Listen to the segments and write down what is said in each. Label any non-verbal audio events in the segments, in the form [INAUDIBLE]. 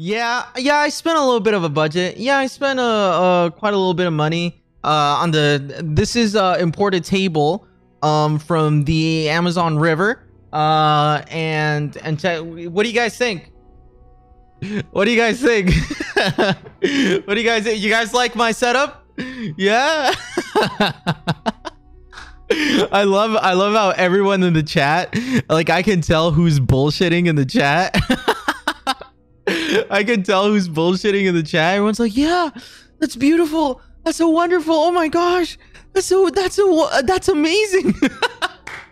Yeah, yeah, I spent a little bit of a budget. Yeah, I spent a uh, uh, quite a little bit of money uh, on the. This is a imported table um from the Amazon River. Uh, and and what do you guys think? [LAUGHS] What do you guys think? [LAUGHS] what do you guys? You guys like my setup? Yeah. [LAUGHS] I love I love how everyone in the chat like I can tell who's bullshitting in the chat. I can tell who's bullshitting in the chat. Everyone's like, "Yeah, that's beautiful. That's so wonderful. Oh my gosh. That's so that's so that's amazing." [LAUGHS]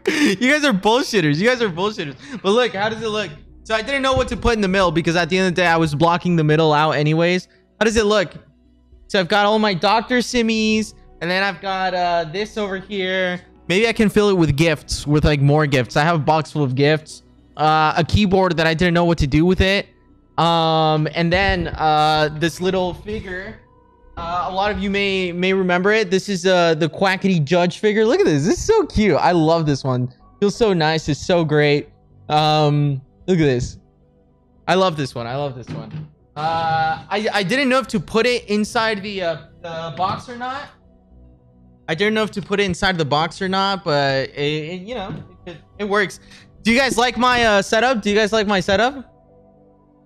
you guys are bullshitters. You guys are bullshitters. But look, how does it look? So I didn't know what to put in the middle because at the end of the day, I was blocking the middle out anyways. How does it look? So I've got all my Dr. Simis, and then I've got uh, this over here. Maybe I can fill it with gifts, with like more gifts. I have a box full of gifts. Uh, a keyboard that I didn't know what to do with it. Um, and then uh, this little figure. Uh, a lot of you may may remember it. This is uh, the Quackity Judge figure. Look at this. This is so cute. I love this one. Feels so nice. It's so great. Um, look at this. I love this one. I love this one. Uh, I, I didn't know if to put it inside the, uh, the box or not. I didn't know if to put it inside the box or not, but it, it you know, it, it, works. Do you guys like my uh, setup? Do you guys like my setup?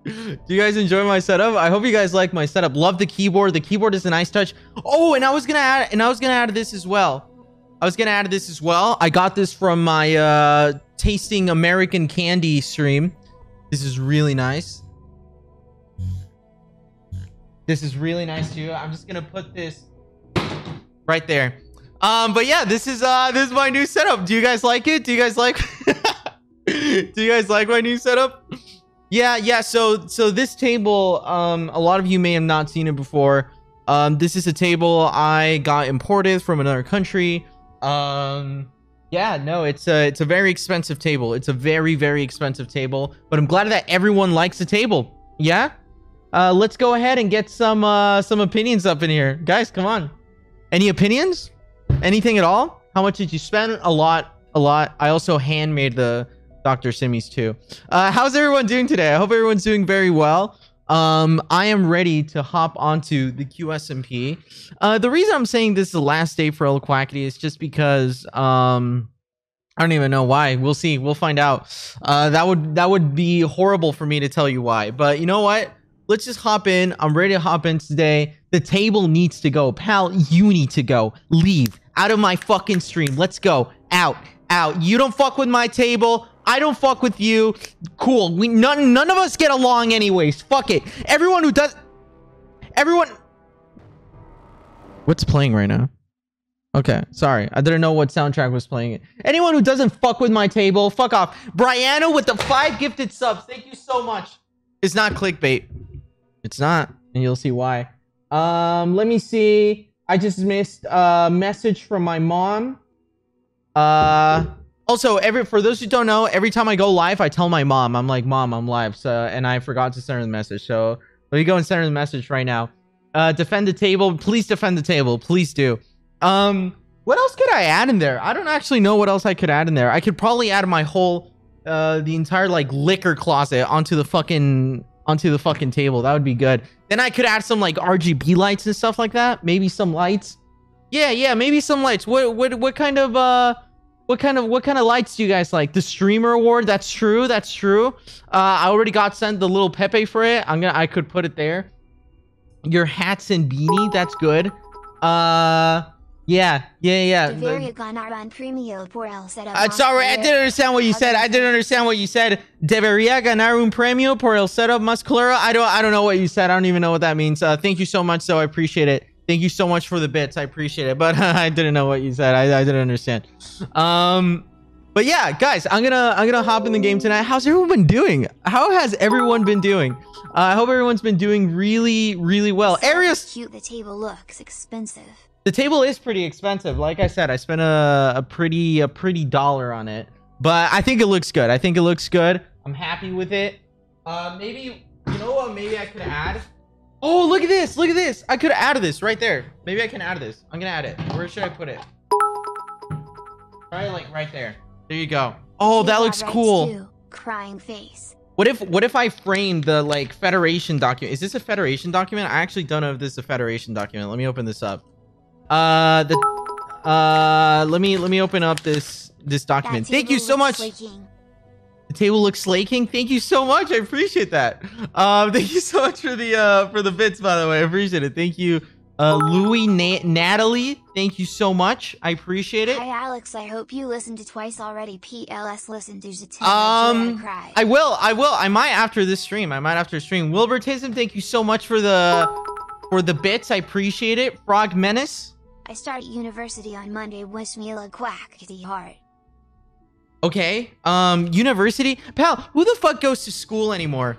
Do [LAUGHS] you guys enjoy my setup? I hope you guys like my setup. Love the keyboard. The keyboard is a nice touch. Oh, and I was gonna add, and I was gonna add this as well. I was gonna add this as well. I got this from my uh, tasting American candy stream. This is really nice. This is really nice too. I'm just gonna put this right there. Um, but yeah, this is uh this is my new setup. Do you guys like it? Do you guys like [LAUGHS] Do you guys like my new setup? Yeah, yeah. So so this table, um, a lot of you may have not seen it before. Um, this is a table I got imported from another country. Um, yeah, no, it's a it's a very expensive table. It's a very very expensive table, but I'm glad that everyone likes the table. Yeah. Uh, let's go ahead and get some uh some opinions up in here, guys. Come on. Any opinions? Anything at all? How much did you spend? A lot, a lot. I also handmade the Dr. Simis too. Uh, how's everyone doing today? I hope everyone's doing very well. Um, I am ready to hop onto the QSMP. Uh, the reason I'm saying this is the last day for Quackity is just because um, I don't even know why. We'll see. We'll find out. Uh, that would that would be horrible for me to tell you why. But you know what? Let's just hop in. I'm ready to hop in today. The table needs to go. Pal, you need to go. Leave out of my fucking stream. Let's go. Out. Out. You don't fuck with my table. I don't fuck with you. Cool. We none none of us get along anyways. Fuck it. Everyone who does everyone What's playing right now? Okay, sorry. I didn't know what soundtrack was playing. It. Anyone who doesn't fuck with my table, fuck off. Brianna with the five gifted subs. Thank you so much. It's not clickbait. It's not, and you'll see why. Um, let me see. I just missed a message from my mom. Uh also, every for those who don't know, every time I go live, I tell my mom, I'm like, Mom, I'm live. So, and I forgot to send her the message. So let me go and send her the message right now. Uh, defend the table. Please defend the table. Please do. Um, what else could I add in there? I don't actually know what else I could add in there. I could probably add my whole, uh, the entire like liquor closet onto the fucking onto the fucking table. That would be good. Then I could add some like RGB lights and stuff like that. Maybe some lights. Yeah, yeah, maybe some lights. What what what kind of uh what kind of what kind of lights do you guys like? The streamer award. That's true. That's true. Uh, I already got sent the little Pepe for it. I'm gonna. I could put it there. Your hats and beanie. That's good. Uh. Yeah, yeah, yeah. Uh, sorry, I didn't understand what you said. I didn't understand what you said. Debería ganar un premio por el setup musculero. I don't, I don't know what you said. I don't even know what that means. Uh, thank you so much. So I appreciate it. Thank you so much for the bits. I appreciate it. But [LAUGHS] I didn't know what you said. I, I didn't understand. Um, but yeah, guys, I'm gonna I'm gonna hop in the game tonight. How's everyone been doing? How has everyone been doing? Uh, I hope everyone's been doing really really well. So Arius, cute. The table looks expensive. The table is pretty expensive. Like I said, I spent a, a pretty a pretty dollar on it, but I think it looks good. I think it looks good. I'm happy with it. Uh, maybe you know what? Maybe I could add Oh, look at this. Look at this. I could have added this right there. Maybe I can add this. I'm going to add it. Where should I put it? Probably like right there. There you go. Oh, that looks cool. Crying face. What if what if I frame the like Federation document? Is this a Federation document? I actually don't know if this is a Federation document. Let me open this up. Uh, the uh, let me let me open up this this document. Thank you so much. The table looks slaking. Thank you so much. I appreciate that. Um, [LAUGHS] thank you so much for the uh for the bits, by the way. I appreciate it. Thank you, uh, Louis Na- Natalie. Thank you so much. I appreciate it. Hi Alex, I hope you listened to twice already. PLS listen to the Um, cry. I will. I will. I might after this stream. I might after stream. Wilbur Wilbertism, thank you so much for the for the bits. I appreciate it. Frog Menace. I start university on Monday. Wish me luck, quack, kitty heart. Okay. Um, university. Pal, who the fuck goes to school anymore?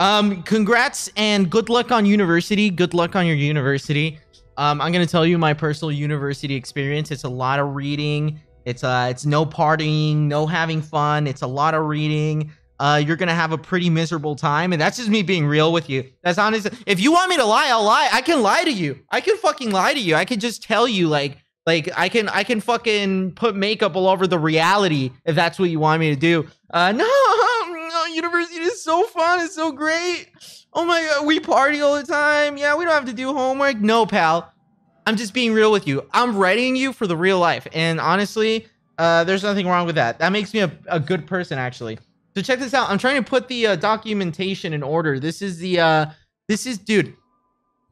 Um, congrats and good luck on university. Good luck on your university. Um, I'm gonna tell you my personal university experience. It's a lot of reading. It's uh, it's no partying, no having fun. It's a lot of reading. Uh, you're gonna have a pretty miserable time, and that's just me being real with you. That's honest. If you want me to lie, I'll lie. I can lie to you. I can fucking lie to you. I can just tell you like like I can I can fucking put makeup all over the reality if that's what you want me to do. Uh [LAUGHS] no, no university is so fun, it's so great. Oh my god, we party all the time. Yeah, we don't have to do homework. No, pal. I'm just being real with you. I'm readying you for the real life. And honestly, uh there's nothing wrong with that. That makes me a, a good person actually. So check this out. I'm trying to put the uh, documentation in order. This is the uh this is dude.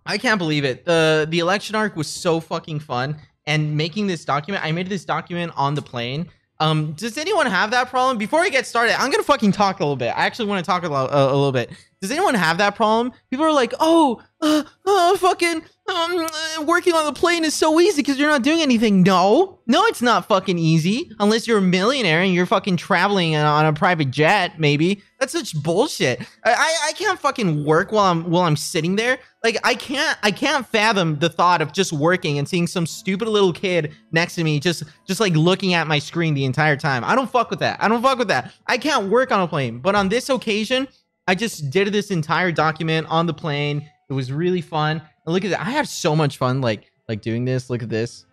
I can't believe it. The the election arc was so fucking fun and making this document, I made this document on the plane. Um, does anyone have that problem? Before I get started, I'm gonna fucking talk a little bit. I actually want to talk a, lo- a, a little bit. Does anyone have that problem? People are like, oh, uh, uh, fucking, um, uh, working on the plane is so easy because you're not doing anything. No, no, it's not fucking easy unless you're a millionaire and you're fucking traveling on a private jet. Maybe that's such bullshit. I, I, I can't fucking work while I'm while I'm sitting there. Like I can't I can't fathom the thought of just working and seeing some stupid little kid next to me just just like looking at my screen the entire time. I don't fuck with that. I don't fuck with that. I can't work on a plane. But on this occasion, I just did this entire document on the plane. It was really fun. And look at that. I had so much fun like like doing this. Look at this.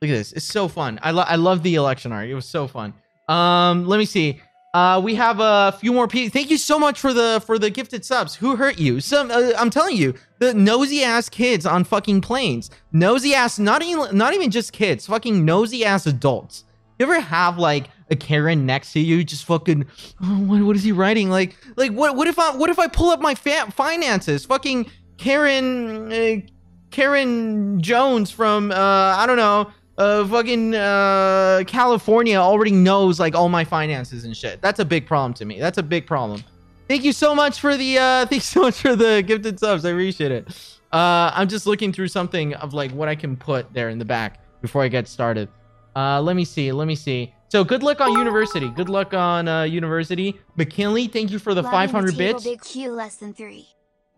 Look at this. It's so fun. I love I love the election art. It was so fun. Um let me see. Uh, we have a few more people. Thank you so much for the for the gifted subs. Who hurt you? Some uh, I'm telling you, the nosy ass kids on fucking planes. Nosy ass, not even not even just kids. Fucking nosy ass adults. You ever have like a Karen next to you, just fucking, oh, what, what is he writing? Like, like what what if I what if I pull up my fa- finances? Fucking Karen, uh, Karen Jones from uh, I don't know uh fucking uh California already knows like all my finances and shit. That's a big problem to me. That's a big problem. Thank you so much for the uh [LAUGHS] thanks so much for the gifted subs. I appreciate it. Uh I'm just looking through something of like what I can put there in the back before I get started. Uh let me see. Let me see. So good luck on university. Good luck on uh university. McKinley, thank you for the Loving 500 table bits. Big Q less than three.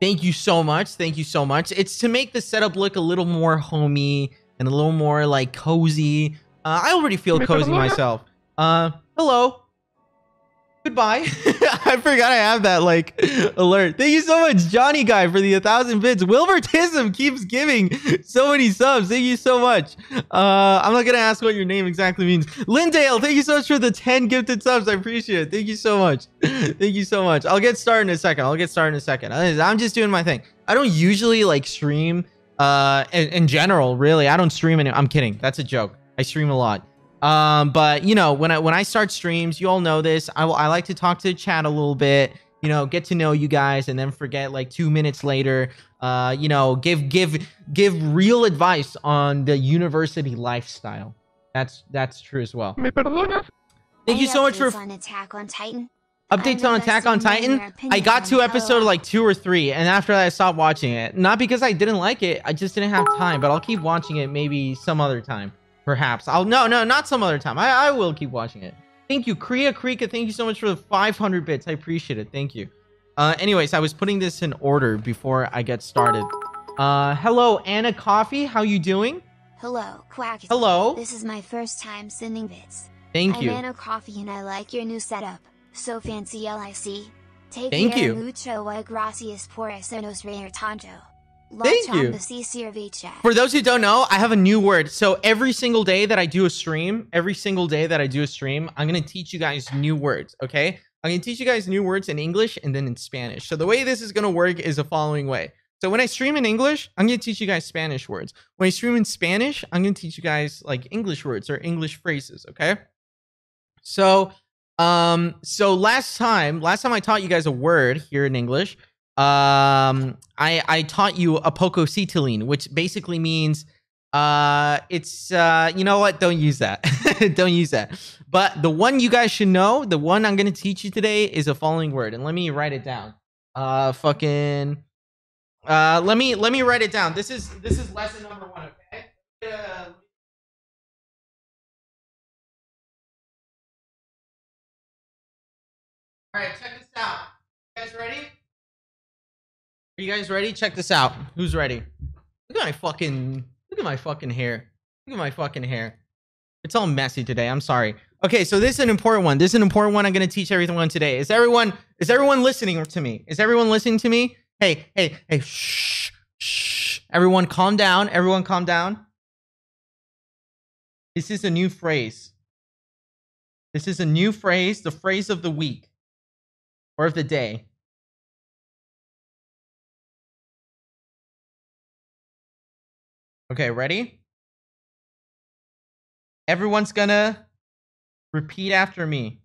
Thank you so much. Thank you so much. It's to make the setup look a little more homey and a little more like cozy. Uh, I already feel cozy myself. Uh, hello. Goodbye. [LAUGHS] I forgot I have that like [LAUGHS] alert. Thank you so much, Johnny Guy, for the 1,000 bits. Wilbertism keeps giving so many subs. Thank you so much. Uh, I'm not gonna ask what your name exactly means. Lindale, thank you so much for the 10 gifted subs. I appreciate it. Thank you so much. [LAUGHS] thank you so much. I'll get started in a second. I'll get started in a second. I'm just doing my thing. I don't usually like stream uh in, in general really i don't stream any i'm kidding that's a joke i stream a lot um but you know when i when i start streams you all know this i, will- I like to talk to the chat a little bit you know get to know you guys and then forget like two minutes later uh you know give give give real advice on the university lifestyle that's that's true as well thank you so much for updates on Attack on Titan. updates I'm on Attack on Titan. I got to episode like two or three, and after that, I stopped watching it. Not because I didn't like it, I just didn't have time. But I'll keep watching it maybe some other time, perhaps. I'll no, no, not some other time. I, I will keep watching it. Thank you, Kriya Krika. Thank you so much for the 500 bits. I appreciate it. Thank you. Uh, anyways, I was putting this in order before I get started. Uh, hello, Anna Coffee. How you doing? Hello, Quack. Hello. This is my first time sending bits. Thank I'm you. Anna Coffee and I like your new setup. So fancy LIC. Take Thank care you. mucho y gracias por eso nos reír tanto. Thank you. For those who don't know, I have a new word. So every single day that I do a stream, every single day that I do a stream, I'm gonna teach you guys new words. Okay. I'm gonna teach you guys new words in English and then in Spanish. So the way this is gonna work is the following way. So when I stream in English, I'm gonna teach you guys Spanish words. When I stream in Spanish, I'm gonna teach you guys like English words or English phrases. Okay. So, um, so last time, last time I taught you guys a word here in English, um, I I taught you apocositiline, which basically means uh it's uh you know what? Don't use that. [LAUGHS] Don't use that. But the one you guys should know the one i'm gonna teach you today is a following word and let me write it down. Uh fucking uh let me let me write it down. This is this is lesson number one okay? Uh, all right check this out. You guys ready are you guys ready check this out who's ready look at my fucking Look at my fucking hair. Look at my fucking hair. It's all messy today. I'm sorry. Okay, so this is an important one. This is an important one I'm going to teach everyone today. Is everyone is everyone listening to me? Is everyone listening to me? Hey, hey, hey, shh, shh. Everyone calm down. Everyone calm down. This is a new phrase. This is a new phrase, the phrase of the week or of the day. Okay, ready? Everyone's gonna repeat after me.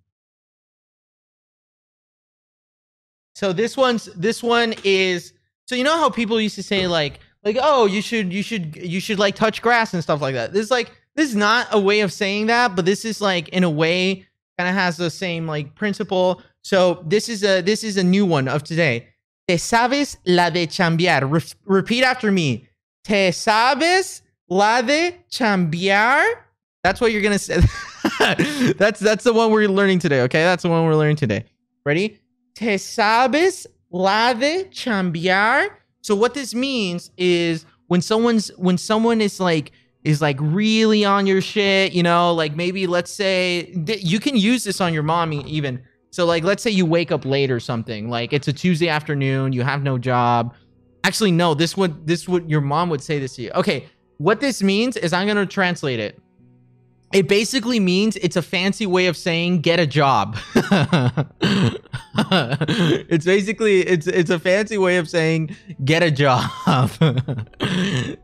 So this one's this one is so you know how people used to say like like oh you should you should you should like touch grass and stuff like that. This is like this is not a way of saying that, but this is like in a way kind of has the same like principle. So this is a this is a new one of today. Te sabes la de chambear. Re- repeat after me. Te sabes la de? That's what you're gonna say. [LAUGHS] that's that's the one we're learning today. Okay, that's the one we're learning today. Ready? Te sabes la de? So what this means is when someone's when someone is like is like really on your shit, you know, like maybe let's say you can use this on your mommy even. So like let's say you wake up late or something. Like it's a Tuesday afternoon, you have no job Actually, no, this would this would your mom would say this to you. Okay, what this means is I'm gonna translate it. It basically means it's a fancy way of saying get a job. [LAUGHS] it's basically it's it's a fancy way of saying get a job. [LAUGHS]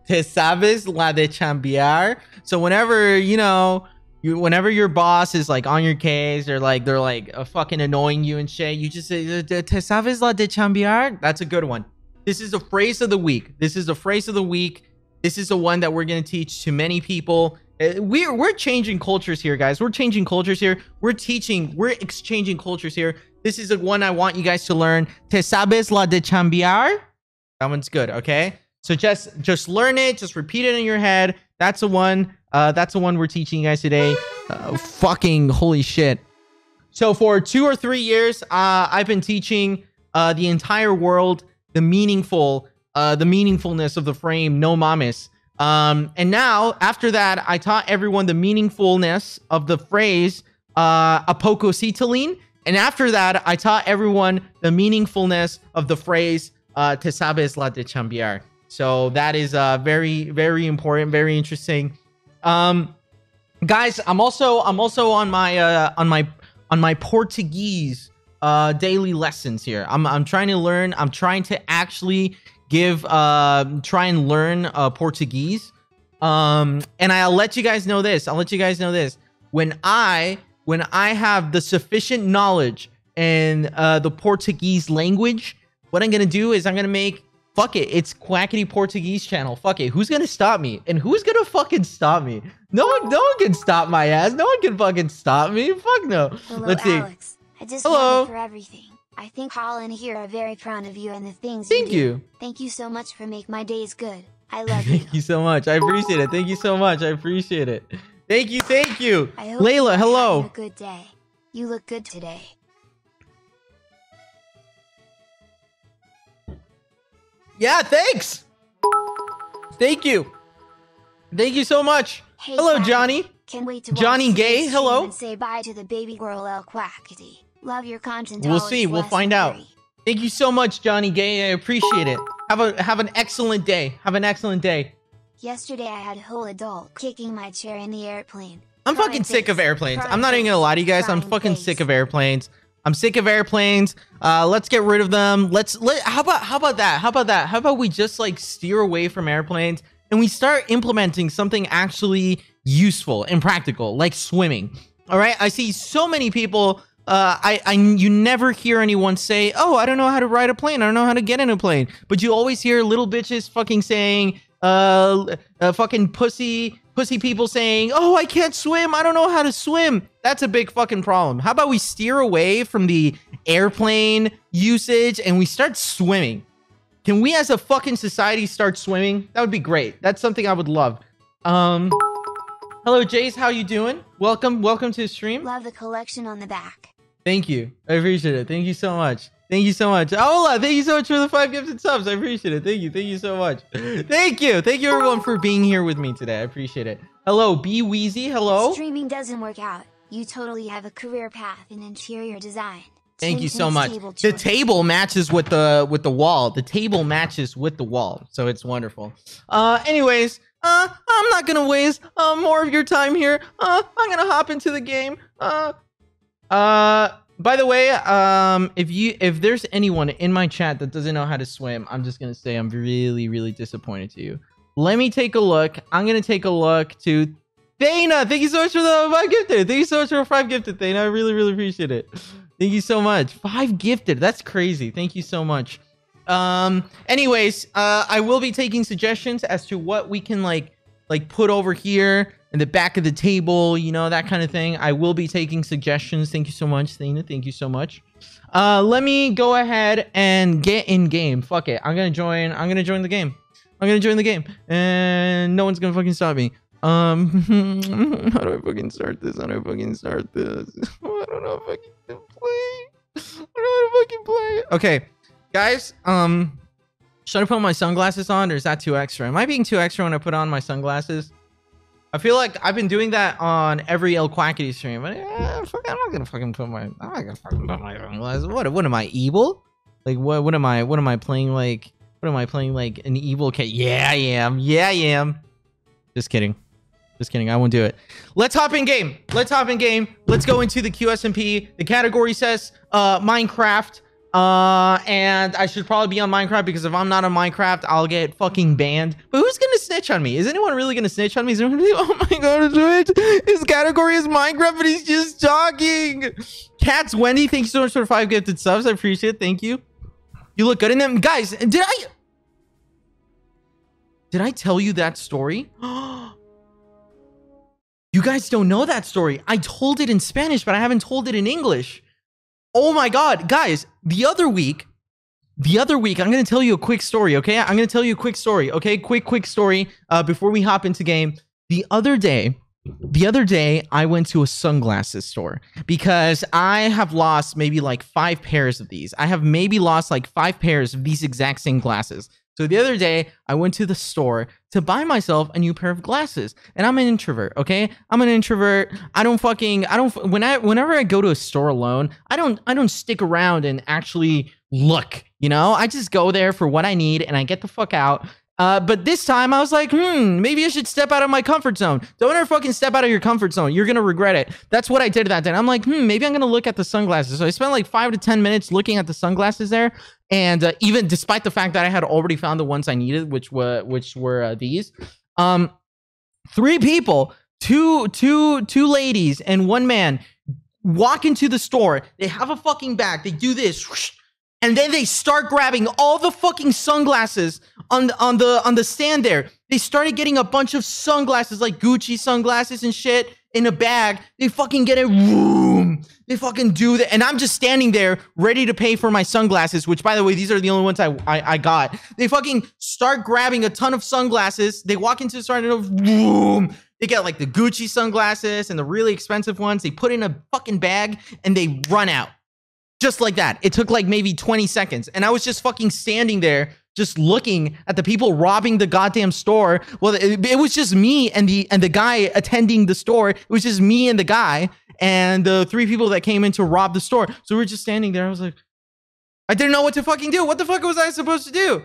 Te sabes la de chambear. So whenever, you know, you whenever your boss is like on your case or like they're like uh, fucking annoying you and shit, you just say te sabes la de chambear. That's a good one. This is a phrase of the week. This is a phrase of the week. This is the one that we're going to teach to many people. Uh, we're we're changing cultures here, guys. We're changing cultures here. We're teaching. We're exchanging cultures here. This is the one I want you guys to learn. Te sabes la de chambear? That one's good. Okay. So just just learn it. Just repeat it in your head. That's the one. Uh, that's the one we're teaching you guys today. Uh, fucking holy shit. So for two or three years, uh, I've been teaching uh, the entire world the meaningful, uh, the meaningfulness of the frame, no mames. Um, and now after that, I taught everyone the meaningfulness of the phrase uh, apocositaline. And after that, I taught everyone the meaningfulness of the phrase uh, te sabes la de chambear. So that is uh, very, very important, very interesting. Um, guys, I'm also I'm also on my uh, on my on my Portuguese uh daily lessons here. I'm I'm trying to learn. I'm trying to actually give uh try and learn uh Portuguese. Um and I'll let you guys know this. I'll let you guys know this. When I when I have the sufficient knowledge and uh the Portuguese language, what I'm going to do is I'm going to make fuck it. It's Quackity Portuguese channel. Fuck it. Who's gonna stop me? And who's gonna fucking stop me? No one, no one can stop my ass. No one can fucking stop me. Fuck no. Hello, Let's see. Alex. I just Hello. love you for everything. I think Paul Holland here are very proud of you and the things Thank you do. you. Thank you so much for make my days good. I [LAUGHS] love you. Thank you so much. I appreciate it. Thank you so much. I appreciate it. Thank you. Thank you. Layla, hello. a good day. You look good today. Yeah, thanks. Thank you. Thank you so much. Hey, Hello. Johnny. Can't wait to watch Johnny Gay, hello. And say bye to the baby girl El Quackity. Love your content. We'll see. We'll find out. free. Thank you so much, Johnny Gay. I appreciate it. Have a have an excellent day. Have an excellent day. Yesterday I had a whole adult kicking my chair in the airplane. I'm fucking sick of airplanes. I'm not even gonna lie to you guys. I'm fucking face. sick of airplanes. I'm sick of airplanes. Uh, let's get rid of them. Let's let. How about how about that? How about that? How about we just like steer away from airplanes and we start implementing something actually useful and practical, like swimming. All right. I see so many people. Uh, I, I, you never hear anyone say, "Oh, I don't know how to ride a plane. I don't know how to get in a plane." But you always hear little bitches fucking saying, "Uh, uh fucking pussy, pussy people saying, "Oh, I can't swim. I don't know how to swim." That's a big fucking problem. How about we steer away from the airplane usage and we start swimming? Can we as a fucking society start swimming? That would be great. That's something I would love. Um Hello Jace, how you doing? Welcome, welcome to the stream. Love the collection on the back. Thank you. I appreciate it. Thank you so much. Thank you so much. Hola, thank you so much for the five gifted subs. I appreciate it. Thank you. Thank you so much. Thank you. Thank you everyone for being here with me today. I appreciate it. Hello, B Wheezy. Hello. Streaming doesn't work out. You totally have a career path in interior design. Thank you so much. The table matches with the with the wall. The table matches with the wall, so it's wonderful. Uh, anyways, uh, I'm not gonna waste uh, more of your time here. Uh, I'm gonna hop into the game. Uh, uh. By the way, um, if you if there's anyone in my chat that doesn't know how to swim, I'm just gonna say I'm really really disappointed to you. Let me take a look. I'm gonna take a look to Thana. Thank you so much for the five gifted. Thank you so much for five gifted, Thana. I really really appreciate it. Thank you so much. Five gifted. That's crazy. Thank you so much. Um, anyways, uh, I will be taking suggestions as to what we can like, like put over here in the back of the table, you know, that kind of thing. I will be taking suggestions. Thank you so much, Thana. Thank you so much. Uh, let me go ahead and get in game. Fuck it. I'm gonna join. I'm gonna join the game. I'm gonna join the game, and no one's gonna fucking stop me. Um, [LAUGHS] how do I fucking start this? How do I fucking start this? [LAUGHS] I don't know if I can play. I don't know how to fucking play. Okay, guys. Um, should I put my sunglasses on, or is that too extra? Am I being too extra when I put on my sunglasses? I feel like I've been doing that on every El Quackity stream. But yeah, fuck, I'm not gonna fucking put my. I'm not gonna fucking put my sunglasses. What? What am I evil? Like what? What am I? What am I playing? Like what am I playing? Like an evil cat? Yeah, I am. Yeah, I am. Just kidding. Just kidding. I won't do it. Let's hop in game. Let's hop in game. Let's go into the QSMP. The category says uh, Minecraft. Uh, and I should probably be on Minecraft because if I'm not on Minecraft, I'll get fucking banned. But who's gonna snitch on me? Is anyone really gonna snitch on me? Is anyone gonna [LAUGHS] oh my god, Twitch, his category is Minecraft, but he's just talking. Cats Wendy, thank you so much for five gifted subs. I appreciate it. Thank you. You look good in them. Guys, did I... Did I tell you that story? [GASPS] You guys don't know that story. I told it in Spanish, but I haven't told it in English. Oh my God. Guys, the other week, the other week, I'm going to tell you a quick story, okay? I'm going to tell you a quick story, okay? Quick, quick story uh, before we hop into game. The other day, the other day, I went to a sunglasses store because I have lost maybe like five pairs of these. I have maybe lost like five pairs of these exact same glasses. So the other day, I went to the store to buy myself a new pair of glasses. And I'm an introvert, okay? I'm an introvert. I don't fucking I don't when I whenever I go to a store alone, I don't I don't stick around and actually look, you know? I just go there for what I need and I get the fuck out uh, but this time I was like, hmm, maybe I should step out of my comfort zone. Don't ever fucking step out of your comfort zone. You're gonna regret it. That's what I did that day. I'm like, hmm, maybe I'm gonna look at the sunglasses. So I spent like five to ten minutes looking at the sunglasses there, and uh, even despite the fact that I had already found the ones I needed, which were which were uh, these, um, three people, two two two ladies and one man walk into the store. They have a fucking bag. They do this. [SNIFFS] And then they start grabbing all the fucking sunglasses on the on the on the stand there. They started getting a bunch of sunglasses, like Gucci sunglasses and shit, in a bag. They fucking get it. [SNIFFS] They fucking do that, and I'm just standing there ready to pay for my sunglasses. Which, by the way, these are the only ones I I, I got. They fucking start grabbing a ton of sunglasses. They walk into the store and boom. They get like the Gucci sunglasses and the really expensive ones. They put in a fucking bag and they run out. Just like that. It took like maybe 20 seconds. And I was just fucking standing there just looking at the people robbing the goddamn store. Well, it, it, was just me and the and the guy attending the store. It was just me and the guy and the three people that came in to rob the store. So we are just standing there. I was like, I didn't know what to fucking do. What the fuck was I supposed to do?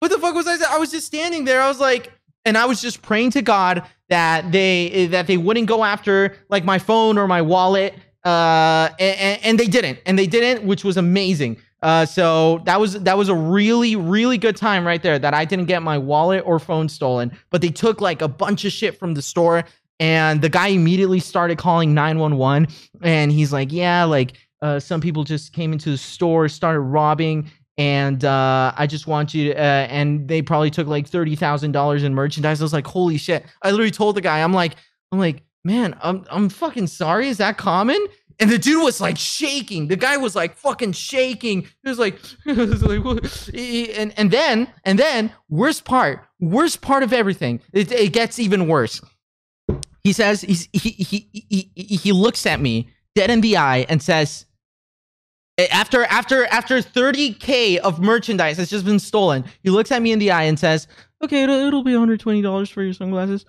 What the fuck was I? I was just standing there. I was like, and I was just praying to God that they that they wouldn't go after like my phone or my wallet uh, and, and they didn't, and they didn't, which was amazing. Uh, so that was that was a really really good time right there that I didn't get my wallet or phone stolen, but they took like a bunch of shit from the store, and the guy immediately started calling 911, and he's like, yeah, like uh, some people just came into the store, started robbing, and uh, I just want you to, uh, and they probably took like thirty thousand dollars in merchandise. I was like, holy shit! I literally told the guy, I'm like, I'm like, man, I'm I'm fucking sorry. Is that common? And the dude was like shaking. The guy was like fucking shaking. He was like, [LAUGHS] was like and and then and then worst part, worst part of everything. It, it gets even worse. He says he's, he he he he looks at me dead in the eye and says, after after after 30k of merchandise has just been stolen, he looks at me in the eye and says, "Okay, it'll, it'll be 120 dollars for your sunglasses."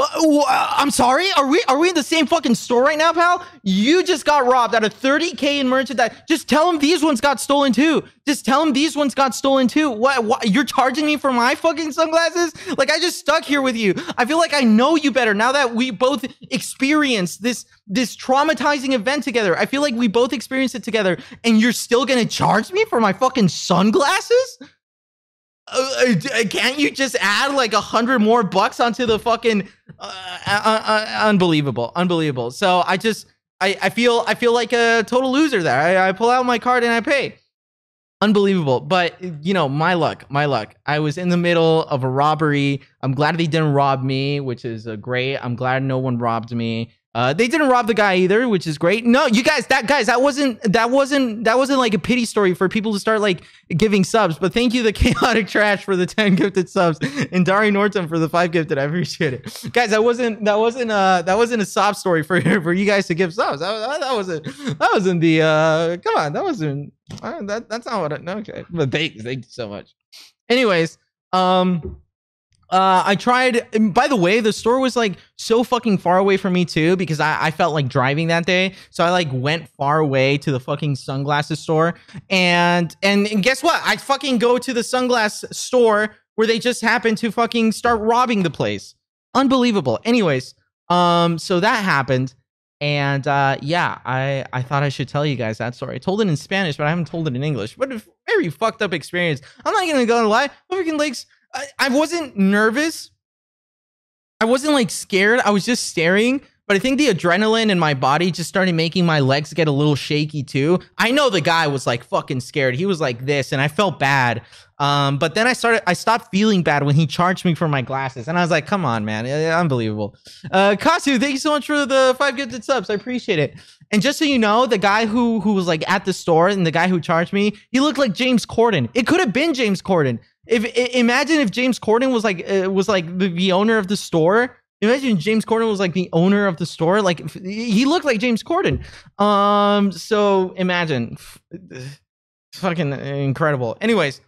Uh, I'm sorry. Are we are we in the same fucking store right now, pal? You just got robbed out of 30k in merchandise. Just tell him these ones got stolen too. Just tell him these ones got stolen too. What, what? You're charging me for my fucking sunglasses? Like I just stuck here with you. I feel like I know you better now that we both experienced this this traumatizing event together. I feel like we both experienced it together, and you're still gonna charge me for my fucking sunglasses? Uh, uh, can't you just add like a hundred more bucks onto the fucking uh, uh, uh, unbelievable unbelievable. So i just I, I feel i feel like a total loser there. I, I pull out my card and i pay. Unbelievable. But you know my luck my luck. I was in the middle of a robbery. I'm glad they didn't rob me which is great i'm glad no one robbed me uh, they didn't rob the guy either, which is great. No, you guys, that guys, that wasn't that wasn't that wasn't like a pity story for people to start like giving subs. But thank you, the [LAUGHS] chaotic trash, for the ten gifted subs, and Dari Norton for the five gifted. I appreciate it, guys. That wasn't that wasn't uh that wasn't a sob story for [LAUGHS] for you guys to give subs. That, that, that wasn't that wasn't the uh come on that wasn't uh, that that's not what I, okay. But thanks, thank you so much. Anyways, um uh, I tried. By the way, the store was like so fucking far away from me too because I, I felt like driving that day. So I like went far away to the fucking sunglasses store, and, and and guess what? I fucking go to the sunglass store where they just happened to fucking start robbing the place. Unbelievable. Anyways, um, so that happened, and uh, yeah, I I thought I should tell you guys that story. I told it in Spanish, but I haven't told it in English. But a very fucked up experience. I'm not gonna go and lie. Freaking legs I, I wasn't nervous. I wasn't like scared. I was just staring. But I think the adrenaline in my body just started making my legs get a little shaky too. I know the guy was like fucking scared. He was like this, and I felt bad. Um, but then I started, I stopped feeling bad when he charged me for my glasses, and I was like, "Come on, man, unbelievable." Uh, Kasu, thank you so much for the five gifted subs. I appreciate it. And just so you know, the guy who who was like at the store and the guy who charged me, he looked like James Corden. It could have been James Corden. If imagine if James Corden was like uh, was like the, the owner of the store. Imagine James Corden was like the owner of the store. Like he looked like James Corden. Um. So imagine, [SIGHS] fucking incredible. Anyways,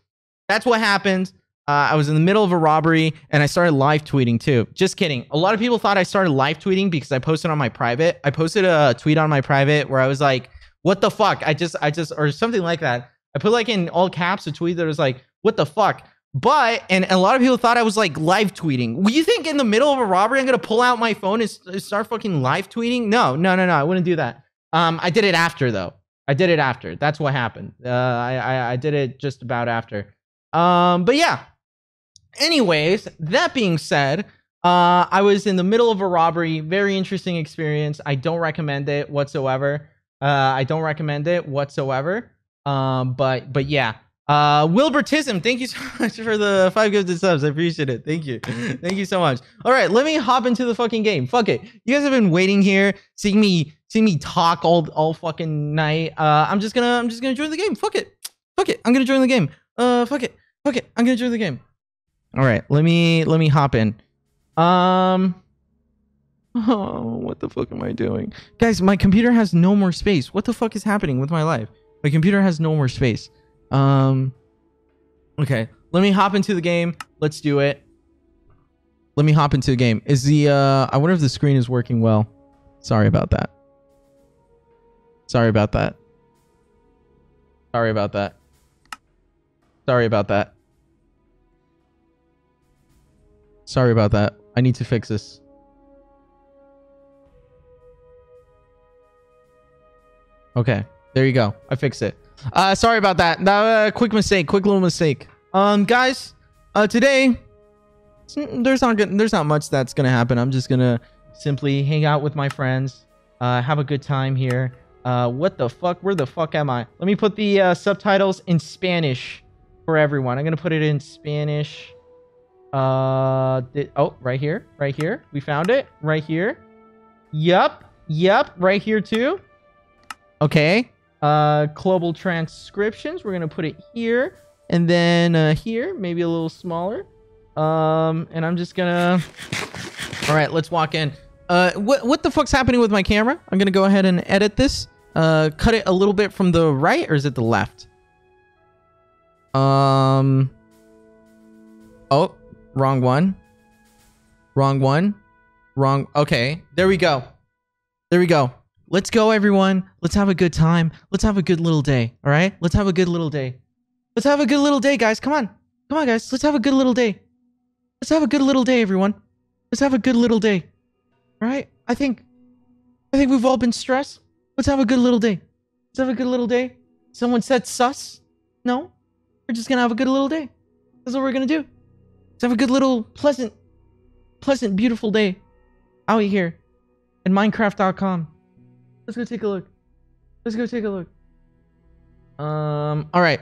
that's what happened. Uh, I was in the middle of a robbery and I started live tweeting too. Just kidding. A lot of people thought I started live tweeting because I posted on my private. I posted a tweet on my private where I was like, "What the fuck?" I just, I just, or something like that. I put like in all caps a tweet that was like, "What the fuck?" But and a lot of people thought I was like live tweeting. You think in the middle of a robbery I'm gonna pull out my phone and start fucking live tweeting? No, no, no, no. I wouldn't do that. Um, I did it after though. I did it after. That's what happened. Uh, I, I I did it just about after. Um, but yeah. Anyways, that being said, uh, I was in the middle of a robbery. Very interesting experience. I don't recommend it whatsoever. Uh, I don't recommend it whatsoever. Um, but but yeah. Uh, Wilbertism, thank you so [LAUGHS] much for the five gifted subs. I appreciate it. Thank you. Thank you so much. All right, let me hop into the fucking game. Fuck it. You guys have been waiting here, seeing me, seeing me talk all all fucking night. Uh, I'm just gonna, I'm just gonna join the game. Fuck it. Fuck it. I'm gonna join the game. Uh, fuck it. Fuck it. I'm gonna join the game. All right, let me, let me hop in. Um. [LAUGHS] Oh, what the fuck am I doing? Guys, my computer has no more space. What the fuck is happening with my life? My computer has no more space. Um, okay, let me hop into the game. Let's do it. Let me hop into the game. Is the, uh, I wonder if the screen is working well. Sorry about that. Sorry about that. Sorry about that. Sorry about that. Sorry about that. I need to fix this. Okay, there you go. I fixed it. Uh, sorry about that. Uh, quick mistake. Quick little mistake. Um, guys, uh, today there's not good, there's not much that's gonna happen. I'm just gonna simply hang out with my friends, uh, have a good time here. Uh, what the fuck? Where the fuck am I? Let me put the uh, subtitles in Spanish for everyone. I'm gonna put it in Spanish. Uh, oh, right here, right here. We found it right here. Yup, yup, right here too. Okay. Uh, global transcriptions. We're gonna put it here, and then uh, here, maybe a little smaller. Um, and I'm just gonna. All right, let's walk in. Uh, what what the fuck's happening with my camera? I'm gonna go ahead and edit this. Uh, cut it a little bit from the right, or is it the left? Um. Oh, wrong one. Wrong one. Wrong. Okay, there we go. There we go. Let's go, everyone. Let's have a good time. Let's have a good little day. All right. Let's have a good little day. Let's have a good little day, guys. Come on. Come on, guys. Let's have a good little day. Let's have a good little day, everyone. Let's have a good little day. All right? I think I think we've all been stressed. Let's have a good little day. Let's have a good little day. Someone said sus? No. We're just going to have a good little day. That's what we're going to do. Let's have a good little pleasant pleasant beautiful day out here at minecraft.com. Let's go take a look. Let's go take a look. Um all right.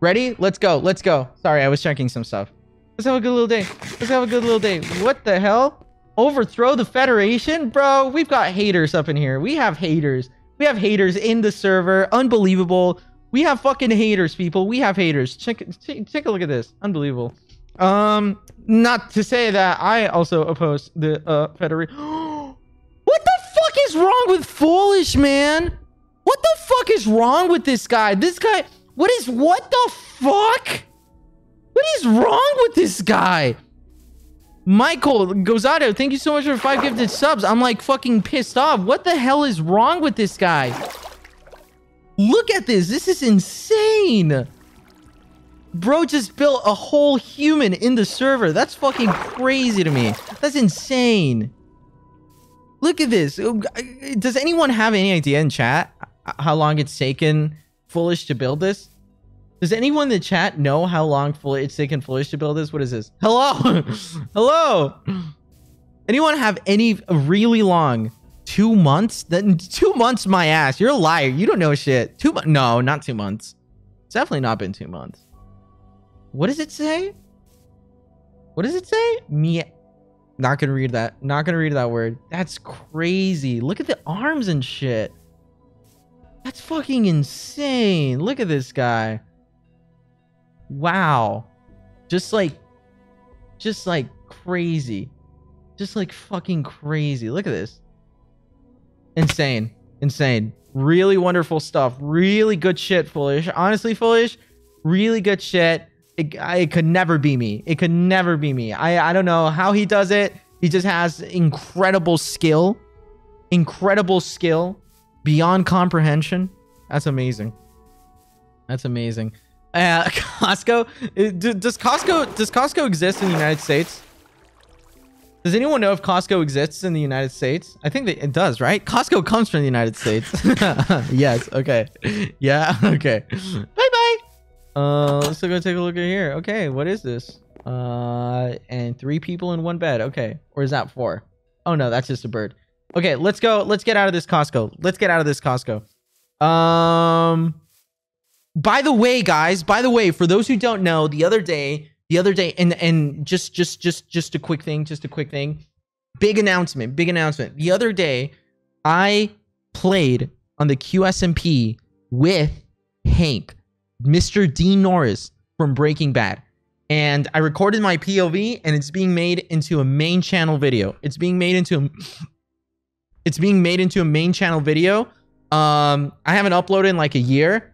Ready? Let's go. Let's go. Sorry, I was checking some stuff. Let's have a good little day. Let's have a good little day. What the hell? Overthrow the Federation? Bro, we've got haters up in here. We have haters. We have haters in the server. Unbelievable. We have fucking haters, people. We have haters. Check, take a look at this. Unbelievable. Um, not to say that I also oppose the uh, Federation. [GASPS] what the fuck is wrong with Foolish, man? What the fuck is wrong with this guy? This guy, what is, what the fuck? What is wrong with this guy? Michael Gozado, thank you so much for five gifted subs. I'm like fucking pissed off. What the hell is wrong with this guy? Look at this. This is insane. Bro just built a whole human in the server. That's fucking crazy to me. That's insane. Look at this. Uh, does anyone have any idea in chat uh, how long it's taken Foolish to build this? Does anyone in the chat know how long it's taken Foolish to build this? What is this? Hello? [LAUGHS] Hello? Anyone have any really long? Two months? Then two months, my ass. You're a liar. You don't know shit. Two months? No, not two months. It's definitely not been two months. What does it say? What does it say? Me. Not gonna read that. Not gonna read that word. That's crazy. Look at the arms and shit. That's fucking insane. Look at this guy. Wow. Just like, just like crazy. Just like fucking crazy. Look at this. Insane. Insane. Really wonderful stuff. Really good shit, Foolish. Honestly, Foolish, really good shit. It, it could never be me. It could never be me. I, I don't know how he does it. He just has incredible skill. Incredible skill. Beyond comprehension. That's amazing. That's amazing. Uh, [LAUGHS] Costco. Does Costco does Costco exist in the United States? Does anyone know if Costco exists in the United States? I think that it does, right? Costco comes from the United States. [LAUGHS] yes. Okay. Yeah. [LAUGHS] Okay. Uh, let's go take a look at here. Okay, what is this? Uh, and three people in one bed. Okay, or is that four? Oh no, that's just a bird. Okay, let's go. Let's get out of this Costco. Let's get out of this Costco. Um, by the way, guys, by the way, for those who don't know, the other day, the other day, and and just just just just a quick thing, just a quick thing. Big announcement, big announcement. The other day, I played on the QSMP with Hank, Mr. Dean Norris from Breaking Bad. And I recorded my POV and it's being made into a main channel video. It's being made into a, [LAUGHS] it's being made into a main channel video. Um, I haven't uploaded in like a year.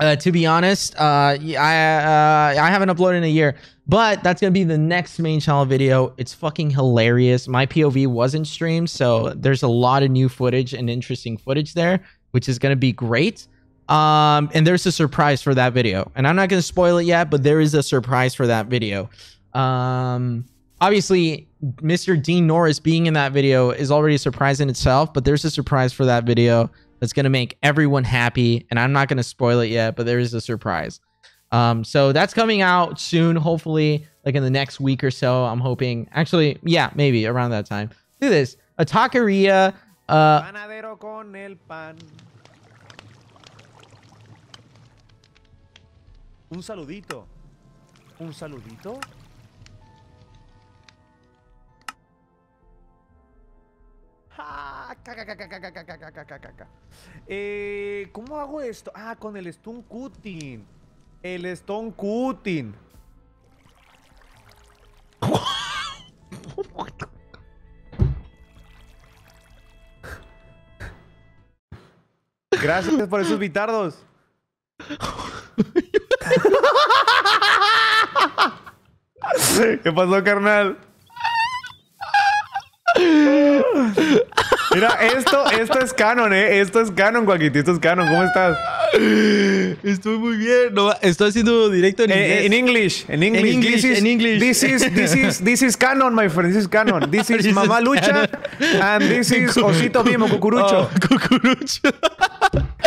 Uh, to be honest, uh, I uh, I haven't uploaded in a year, but that's gonna be the next main channel video. It's fucking hilarious. My POV wasn't streamed, so there's a lot of new footage and interesting footage there, which is gonna be great. Um, and there's a surprise for that video, and I'm not gonna spoil it yet, but there is a surprise for that video. Um, obviously, Mr. Dean Norris being in that video is already a surprise in itself, but there's a surprise for that video. that's gonna make everyone happy. And I'm not gonna spoil it yet, but there is a surprise. Um, so that's coming out soon, hopefully, like in the next week or so. I'm hoping. Actually, yeah, maybe around that time. At this. A taqueria. Uh, Un saludito. ¿Un saludito? Eh, ¿Cómo hago esto? Ah, con el Stone Cutting. El Stone Cutting. Gracias por esos bitardos. [LAUGHS] ¿Qué pasó, carnal? Mira, esto, esto es canon, ¿eh? Esto es canon, Guaquiti. Esto es canon. ¿Cómo estás? estoy muy bien. No, estoy haciendo directo en Eh, inglés. in English, in English, English, this is, in English. This is, this is, [LAUGHS] this is canon, my friend. This is canon. This is [LAUGHS] Mamá Lucha, and this is Osito Bimo, Cucurucho. Oh, cucurucho.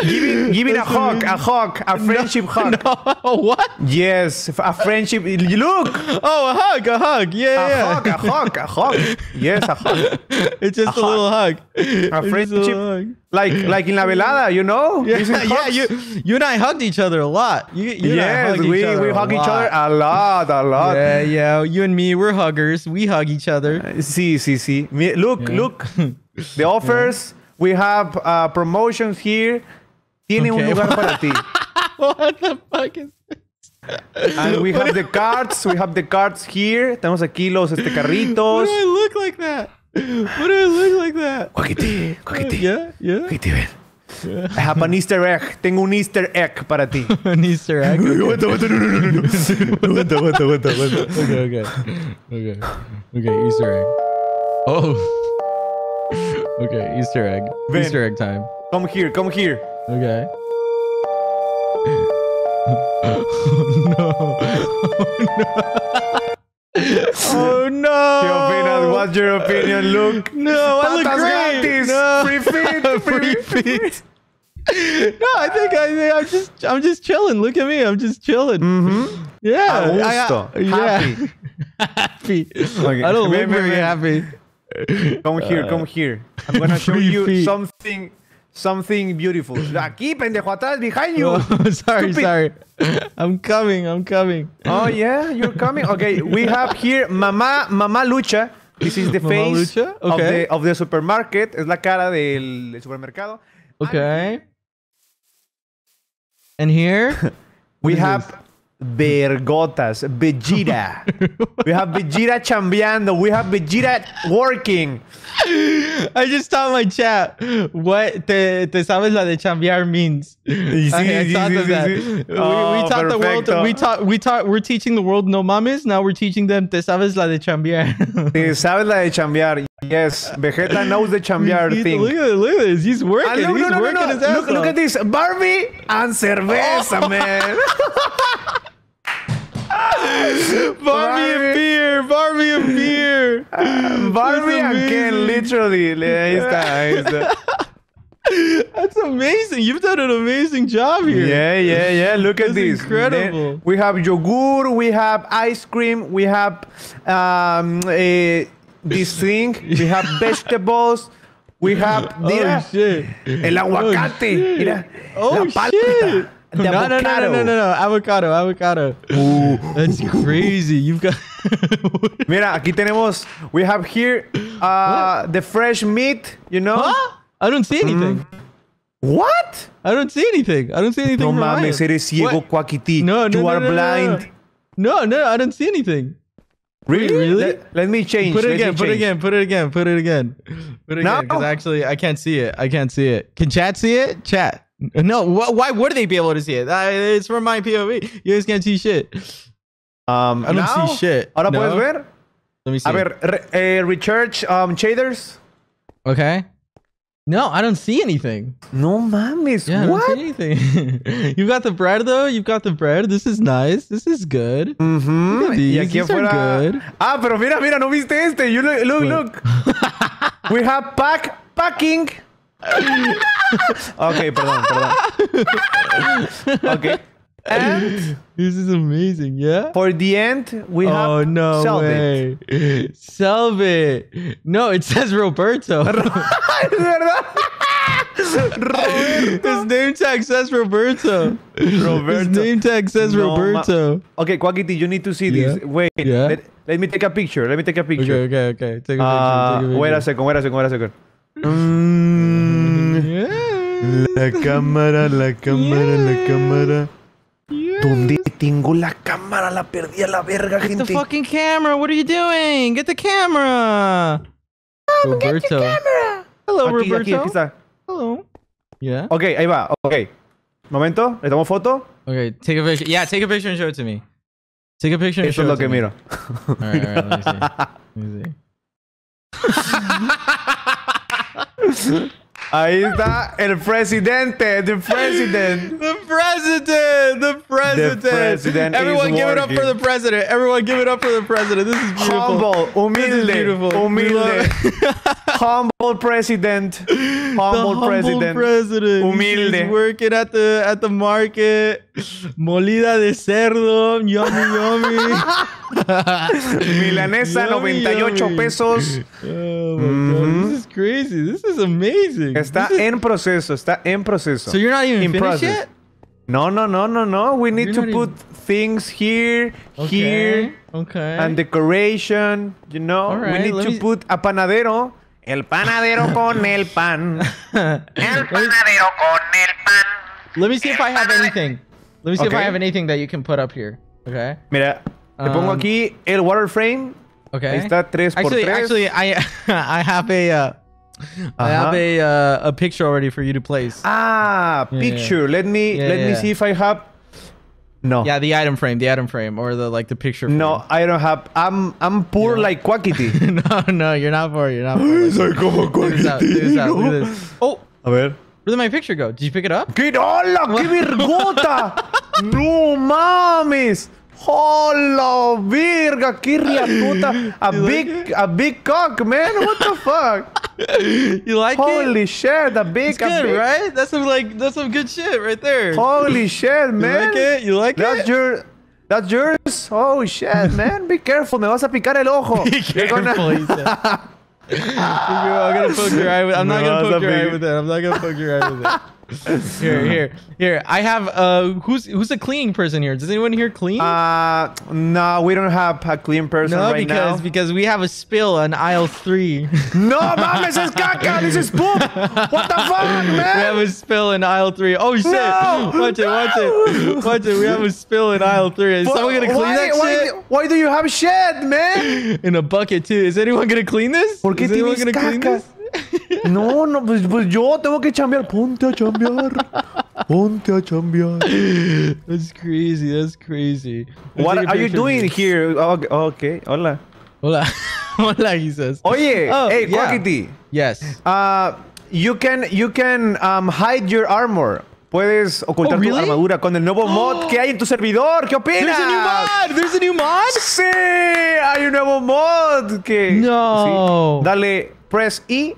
Giving, giving a hug, a hug, a friendship [LAUGHS] hug. No, what? Yes, a friendship. Look, Oh, a hug, a hug. Yeah, a yeah. hug, a hug, a hug. Yes, a hug. [LAUGHS] It's just a, A little hug. Just friendship. hug. Like, like in la velada, you know. [LAUGHS] Yeah, yeah. You, you and I hugged each other a lot. You, you yes, we we a hug each other a lot, a lot. Yeah, yeah. You and me, we're huggers. We hug each other. See, see, Mi- Look, Yeah. look. The offers. We have uh, promotions here. Tiene un lugar para ti. what the fuck is And we have the cards. We have the cards here. Tenemos aquí los este, Why carritos. do I look like that? Why do I look like that? Coquete, coquete. Yeah, yeah. Coquete, ven. I have an Easter egg. Tengo un Easter egg para ti. An Easter egg. Aguanta, aguanta, no, no, no, no. Aguanta, aguanta, aguanta, aguanta. okay, okay, okay, okay. Easter egg. Oh. okay, Easter egg. Ben. Easter egg time. Come here, come here. Okay. [LAUGHS] oh no! [LAUGHS] ¿Qué opinas? What's your opinion? Luke? [LAUGHS] No, I look great. gratis. No. Free feet. Free feet. no, I think I think I'm just I'm just chilling. Look at me, I'm just chilling. Mm-hmm. Yeah, A I- I- gusto. yeah. Happy. happy. Okay. I don't look very happy. Come here, come here. I'm gonna show you feet. something, something beautiful. [CLEARS THROAT] Aquí, pendejo, atrás, behind you. Oh, [LAUGHS] sorry, Stupid. sorry. I'm coming. I'm coming. Oh yeah, you're coming. Okay, we have here Mama, Mama Lucha. This is the Mama face of the of the supermarket. Es la cara del, del supermercado. Okay. And here, [LAUGHS] We have Vergotas, Vegeta. [LAUGHS] we have Vegeta chambeando. We have Vegeta working. I just taught my chat what te, te sabes la de chambear means. [LAUGHS] sí, I, I sí, sí, sí, that. sí. We, Oh, we taught the world. We taught. We taught. We're teaching the world no mames. Now we're teaching them te sabes la de chambear. Eh, Sabes la de chambear. Yes, Vegeta knows the chambear He's- thing. Look at look at this. He's working. Ah, look, He's no, no, no, working no. his Look, look at this. Barbie and cerveza, [LAUGHS] man. Barbie [LAUGHS] Barbie. and beer. Barbie and beer. [LAUGHS] Barbie Ken, amazing. literally. Ahí está, ahí está. That's amazing. You've done an amazing job here. Yeah, yeah, yeah. Look at this. incredible. Then we have yogurt, we have ice cream, we have um, eh, this thing, we have [LAUGHS] vegetables, we have mira, Oh shit. el aguacate, shit. mira, Oh la shit. palta, the no, no, no, no, no, no, no, avocado, avocado. That's crazy. You've got. [LAUGHS] Mira, aquí tenemos, we have here uh, the fresh meat, you know? Huh? I don't see anything. What? I don't see anything. I don't see anything. No mames, Ryan. eres ciego? Quackity. No, no, You no, are no, no, no. No, no, I don't see anything. Really? Really? Let, let me change. Put it let me again. Put it again. Put it again. Put it again. Put it No. again. Because actually, I can't see it. I can't see it. Can chat see it? Chat. No. Wh- why would they be able to see it? Uh, it's from my POV. You guys can't see shit. Um, I don't now? see shit. Ahora No. puedes ver. Let me see. A ver, re- eh, recharge um, shaders. Okay. No, I don't see anything. No mames. Yeah, I what? don't see anything. [LAUGHS] You've got the bread though. You've got the bread. This is nice. This is good. Mm-hmm. At Y these. aquí These are good. Ah, pero mira, mira, no viste este. You look, look, look. [LAUGHS] we have pack, packing. [LAUGHS] Ok, perdón, perdón. [LAUGHS] Ok. And This is amazing, yeah? for the end, we have Oh no way. No, it says Roberto. [LAUGHS] Verdad. His name tag says Roberto. His Roberto. name tag says No, Roberto. Okay, Quackity, you need to see this. Wait, Yeah. Let, let me take a picture. Let me take a picture. okay, okay. Take a picture. Ah, take a wait a picture. second, wait a second, wait a second. Mm, la cámara, la cámara, la Yeah. cámara. Yeah. ¿Dónde tengo la cámara? La perdí a la verga, Get the gente. fucking camera. What are you doing? Get the camera. Roberto. Hello, Aquí, aquí, Roberto. aquí está. Hello. Yeah. Ok, ahí va. Ok. Momento, le tomo foto. Okay, take a picture. Yeah, take a picture and show it to me. Take a picture and Eso show es lo it to que me. miro. All right, all right, let me see. Let me see. [LAUGHS] [LAUGHS] Ahí está el presidente, the president. The president, the president. president Everyone give it up for the president. Everyone give it up for the president. This is beautiful. Humble, humilde, beautiful. Humilde. [LAUGHS] Humble president. the Humble president. president. Humilde. He's working at the at the market. Molida de cerdo. Yummy, yummy. [LAUGHS] [LAUGHS] Milanesa, Yummy, 98 yummy. pesos. [LAUGHS] Oh my god, this is crazy. This is amazing. Está This is- en proceso, está en proceso. so you're not even in finished process. yet? No, no, no, no, no. We need You're to put things here, here, Okay. and decoration. You know, we Alright, need to me- put a panadero. El panadero con [LAUGHS] el pan. me, panadero con el pan. let me see if I have anything. Let me see if I have anything that you can put up here. Okay. Mira, te pongo Um, aquí el water frame. Okay. Ahí está 3 por Actually, 3 actually, I [LAUGHS] I have a uh, I have a uh, a picture already for you to place. Ah, Yeah, picture. Let me Yeah, let me see if I have. No. yeah, the item frame, the item frame, or the like the picture. Frame. No, I don't have. I'm I'm poor Yeah. like Quackity. [LAUGHS] no, no, you're not poor. You're not poor. [LAUGHS] Soy como Look at this out, look at this out, look at this. Oh, A ver. where did my picture go? Did you pick it up? ¿Qué? ¡Hola! ¡Qué vergota! ¡No mames! ¡Hola, verga! ¡Qué riatota! [LAUGHS] A You like big, it? a big cock, man! What the fuck? [LAUGHS] you like it? Holy shit! A big, It's good, big. right? That's some like that's some good shit right there. Holy [LAUGHS] shit, man. you like it? You like That's it? your. That's yours? Oh shit, man! Be careful, me vas a picar el ojo. Be gonna- careful, said. I'm gonna poke your eye with. I'm not gonna that's poke your eye with it. I'm not gonna poke your eye with it. Here, here, here. I have. Uh, who's who's a cleaning person here? Does anyone here clean? Uh, no, we don't have a clean person no, right because now. because we have a spill on aisle three. [LAUGHS] No mames, es caca! This is poop! What the fuck, [LAUGHS] we have man? a spill in aisle three. Oh shit! No! [LAUGHS] Watch it, watch it, watch it. We have a spill in aisle three. Is someone gonna clean why, that why, shit? why do you have shit, man? In a bucket too. Is anyone gonna clean this? ¿Por qué Is anyone gonna clean this? No, no, pues, pues yo tengo que chambear. Ponte a chambear. Ponte a chambear. That's crazy. That's crazy. What are you doing here? Okay, okay, hola. Hola. [LAUGHS] Hola, he says. Oye, Oh, hey, yeah. Quackity. Yes. Uh, you can, you can um, hide your armor. Puedes ocultar Oh, really? tu armadura con el nuevo mod [GASPS] que hay en tu servidor. ¿Qué opinas? There's a new mod. There's a new mod. Sí, hay un nuevo mod que. No. Sí. Dale, press E.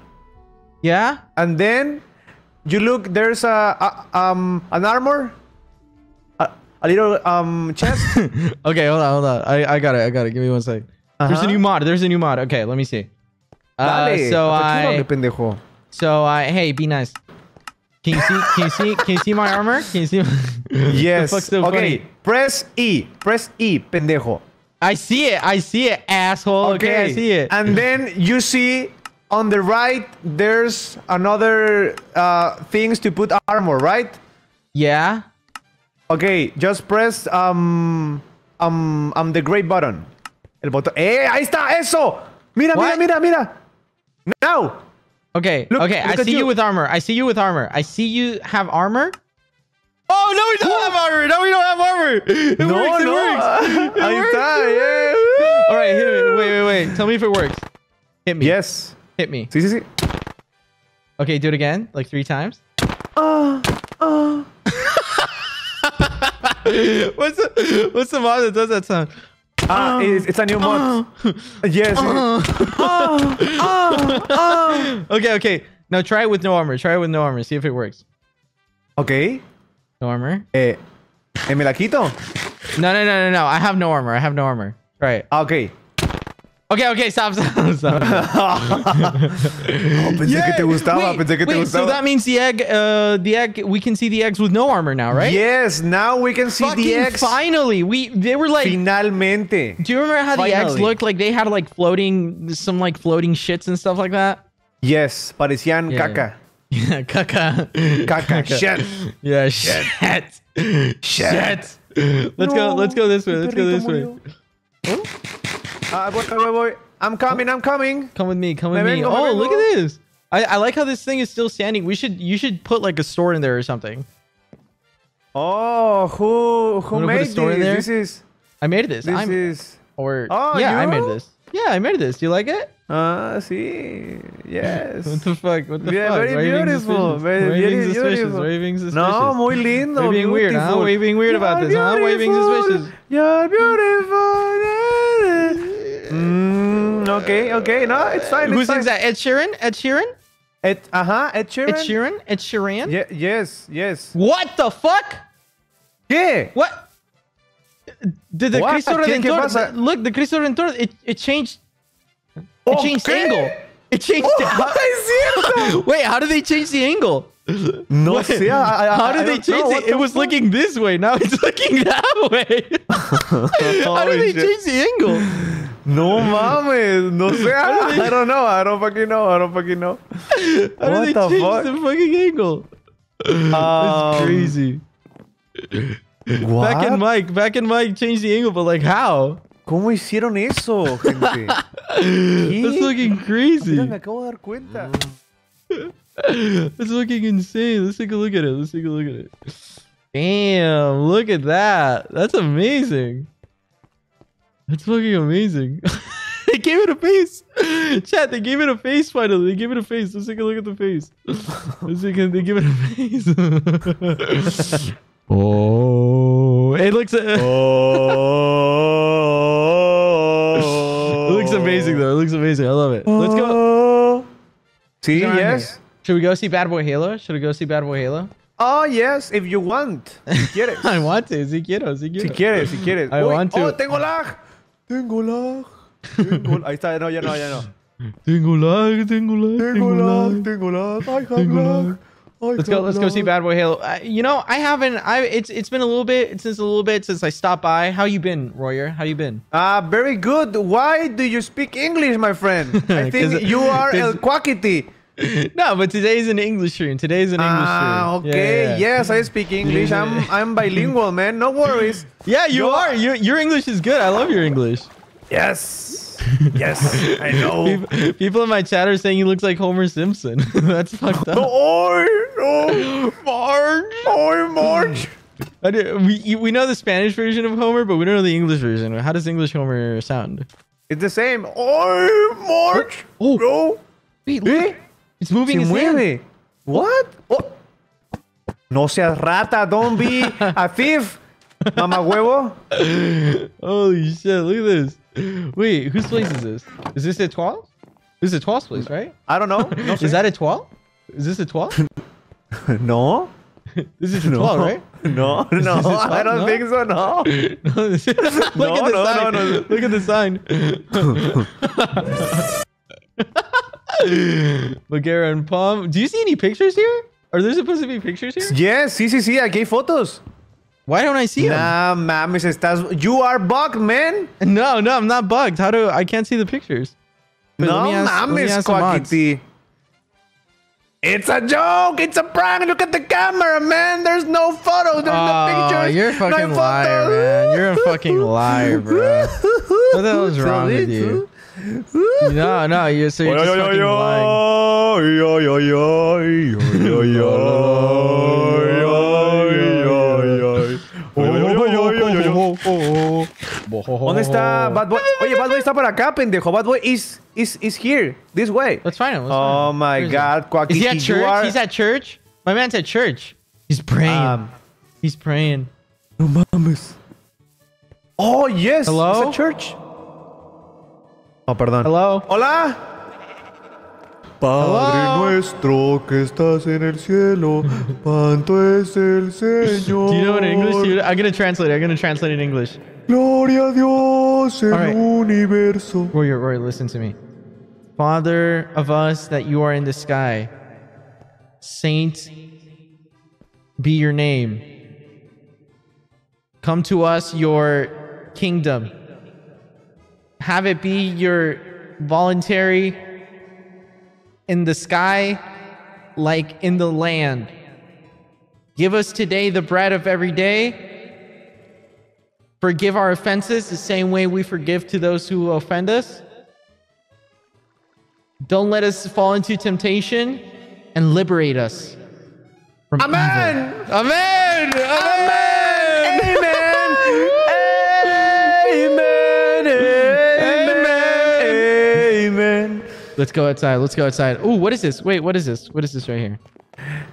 Yeah. and then you look there's a, a um an armor a, a little um chest [LAUGHS] okay, hold on, hold on. I, I got it. I got it. Give me one sec. There's a new mod. There's a new mod. Okay, let me see. Uh, so I, pendejo. so I, hey, be nice. Can you see? Can you see? Can you see my armor? Can you see? [LAUGHS] yes The fuck's so okay funny? press E press E pendejo I see it. I see it, asshole. Okay, I see it. and then you see on the right there's another uh things to put armor right yeah. okay just press um um um the gray button el botón eh ahí está eso mira What? mira mira mira now Okay. Look- okay. I look at see you. you. with armor. I see you with armor. I see you have armor. Oh no, we don't have armor. No, we don't have armor. It No, works. It no. works. It Ahí works, está, it yeah. All right, hit me. Wait, wait, wait. Tell me if it works. Hit me. Yes. Hit me. Sí, sí, sí. Okay, do it again, like three times. Ah, [LAUGHS] ah. what's the what's the mod that does that sound? Ah, it's, it's a new mod. [LAUGHS] yes. [LAUGHS] Okay, okay. Now try it with no armor. Try it with no armor. See if it works. Ok. No armor. Eh, eh, ¿Me la quito? No, no, no, no, no. I have no armor. I have no armor. Try it. Ah, ok. Okay, okay. Stop, stop, stop. [LAUGHS] Oh, pensé que te gustaba, Wait, pensé que te gustaba. So that means the egg, uh, the egg. We can see the eggs with no armor now, right? Yes, now we can see Fucking the eggs. finally. We they were like. Finalmente. do you remember how the eggs looked like? They had like floating, some like floating shits and stuff like that. Yes, parecían Yeah. caca. [LAUGHS] Yeah, caca. Caca, shit. Yeah, shit. Shit. Let's go. Let's go this way. Let's go this way. Ah, voy, voy, voy. I'm coming, I'm coming. Come with me. Come with Me me. vengo, me Oh, look at this. I, I like how this thing is still standing. We should you should put like a store in there or something. Oh, who who Wanna put a made this? This is I made this. this I'm is or Oh, yeah, I made this. Yeah, I made this. Do you like it? ah, sí. Yes. [LAUGHS] What the fuck? What the Yeah, fuck? very you being beautiful. suspicious? Very, Why are very suspicious? beautiful. Why are suspicious? No, muy lindo. You're being weird, huh? beautiful. You being weird about You're this, huh? Why are you being beautiful. suspicious? You're beautiful. Mm, okay, okay. No, it's fine. Who it's fine. sings that? Ed Sheeran? Ed Sheeran? Ed, uh-huh, Ed Sheeran. Ed Sheeran? Ed Sheeran? Ye- yes, yes. What the fuck? ¿Qué? What? Did the What? Cristo ¿Qué- qué Redentor? Look, the Cristo Redentor. It it changed. It Oh, changed angle. It changed. Oh, [LAUGHS] es cierto. [LAUGHS] Wait, how did they change the angle? No Wait, sé. I- I- how I did they don't know. change What it? It was fuck? looking this way. Now it's [LAUGHS] looking that way. [LAUGHS] how did they change the angle? No mames. No sé. I don't know. I don't fucking know. I don't fucking know. How What did they the change fuck? the fucking angle? That's Um, crazy. What? Back in Mike, back in Mike changed the angle, but like how? ¿Cómo hicieron eso, gente? [LAUGHS] That's looking crazy. Mira, me acabo de dar cuenta. [LAUGHS] That's looking insane. Let's take a look at it. Let's take a look at it. Damn, look at that. That's amazing. That's fucking amazing. [LAUGHS] they gave it a face. [LAUGHS] Chat, they gave it a face finally. They gave it a face. Let's take a look at the face. Let's take a, they give it a face. oh, it looks Oh. it looks amazing though. It looks amazing. I love it. Let's go. go. See, yes. Should we go see Bad Boy Halo? Should we go see Bad Boy Halo? Oh, yes, if you want. Si quieres. [LAUGHS] I want to. Si quiero, si quiero. Si quieres, si quieres. I Uy, want to. Oh, tengo lag. Tengo lag. Tengo Ahí está, no, ya no, ya no. Tengo lag, tengo lag, Tengo lag, tengo lag. I have Tengo lag. lag. I Let's go. Let's go see. Bad Boy Halo. Uh, you know, I haven't. I it's it's been a little bit since a little bit since I stopped by. How you been, Roier? How you been? Ah, very good. Why do you speak English, my friend? [LAUGHS] I think you are [LAUGHS] El Quackity. [LAUGHS] no, but today's an English stream. Today's an English Ah, stream. okay. Yeah, yeah. Yes, I speak English. I'm [LAUGHS] I'm bilingual, man. No worries. Yeah, you Yo- are. Your your English is good. I love your English. Yes. Yes, I [LAUGHS] know. People, people in my chat are saying he looks like Homer Simpson. That's fucked up. Oh. [GASPS] Marge. Oh, Marge. I do- we we know the Spanish version of Homer, but we don't know the English version. How does English Homer sound? It's the same. Oh, Marge. Oh. No. Wait, ¿Eh? It's moving Se mueve. What? Oh. No seas rata. Don't be a thief. Mama huevo. Holy shit! Look at this. Wait, whose place is this? Is this Etoile? This is Etoile's place, right? I don't know. No Is that Etoile? Is this Etoile? [LAUGHS] No. This is No. Etoile, right? No, no, I don't No? think so. No. [LAUGHS] No, [LAUGHS] Look No, at the no, sign. no, no. Look at the sign. [LAUGHS] Baghera and Pomme. Do you see any pictures here? Are there supposed to be pictures here? Yes, sí, sí, sí. Aquí hay fotos. Why don't I see them? Nah, mames, estás. You are bugged, man. No, no, I'm not bugged. How do I can't see the pictures? Wait, no ask- mames, ask the mods. Quackity. It's a joke. It's a prank. Look at the camera, man. There's no photos. There's no Oh, pictures. you're a no fucking liar, photos. man. You're a fucking liar, bro. [LAUGHS] What the hell is wrong with you? No, no, you're so you're just fucking lying. ¿Dónde está Bad Boy? [LAUGHS] Oye, Bad Boy está por acá, pendejo. Bad Boy is is is here. This way. Let's find him. let's Oh find him. my Where is he? God, Quackity. Is he at church? are- He's at church. My man's at church. He's praying. Um, He's praying. No mames. Oh, yes. Hello? It's a church. Oh, perdón. Hello. Hola. Padre Hello? nuestro que estás en el cielo, santo es el Señor. [LAUGHS] Do you know it in English? dude? I'm gonna translate. it. I'm gonna translate it in English. Gloria a Dios en All right. universo. Roy, Roy, listen to me. Father of us that you are in the sky, saint be your name. Come to us your kingdom. Have it be your voluntary in the sky like in the land. Give us today the bread of every day. Forgive our offenses the same way we forgive to those who offend us. Don't let us fall into temptation and liberate us from Amen. evil. Amen. Amen. Amen. Let's go outside. Let's go outside. Ooh, what is this? Wait, what is this? What is this right here?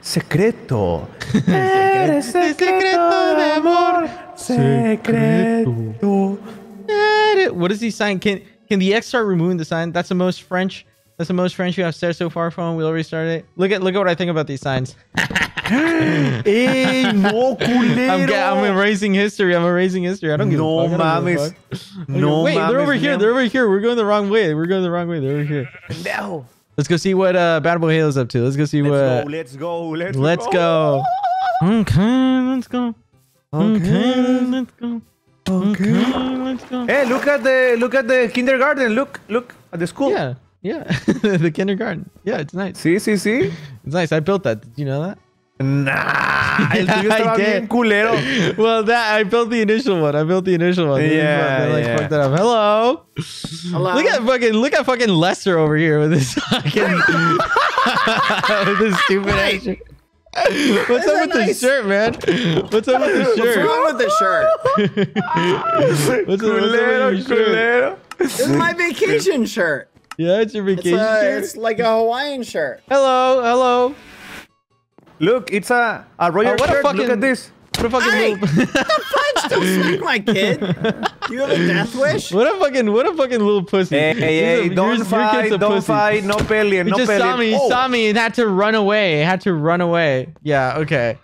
Secreto. [LAUGHS] Eres secreto de amor. Secreto. What is he sign? Can can the X start removing the sign? That's the most French. That's the most French you have said so far. Phone. We already started. Look at look at what I think about these signs. [LAUGHS] Ey, no, culero. I'm, I'm erasing history. I'm erasing history. I don't give No a fuck. I don't give a mames. No Wait, they're over here. They're over here. We're going the wrong way. We're going the wrong way. They're over here. Pendejo. Let's go see what uh, Bad Boy Halo's up to. Let's go see Let's what. go, let's go, let's, Let's go. Okay, let's go. Okay, let's go. Okay, let's go. Hey, look at the look at the kindergarten. Look, look at the school. Yeah, yeah. [LAUGHS] the kindergarten. Yeah, it's nice. Sí, sí, sí. It's nice. I built that. Did you know that? Nah, [LAUGHS] el tuyo I estaba did. bien culero. well, that I built the initial one. I built the initial one. They Yeah, they, like yeah. fucked that up. Hello. Hello. Look at fucking look at fucking Lester over here with this fucking [LAUGHS] with this stupid ass shirt. What's Isn't up with that the shirt, man? What's up with the shirt? What's shirt? wrong with the shirt? What's up, what's up with your shirt? culero. This is my vacation shirt. [LAUGHS] Yeah, it's your It's, vacation a, shirt. it's like a Hawaiian shirt. Hello, hello. Look, it's a a Roger Oh, what a shirt. Look at this. What a fucking Hey! little, Punch! Don't smack my kid. [LAUGHS] You have a death wish? what a fucking what a fucking little pussy. Hey, He's hey, a- hey, don't your kid's fight, a don't pussy. fight, no peleen, He no just peleen. saw me. He Oh, saw me and had to run away. Had to run away. Yeah. Okay.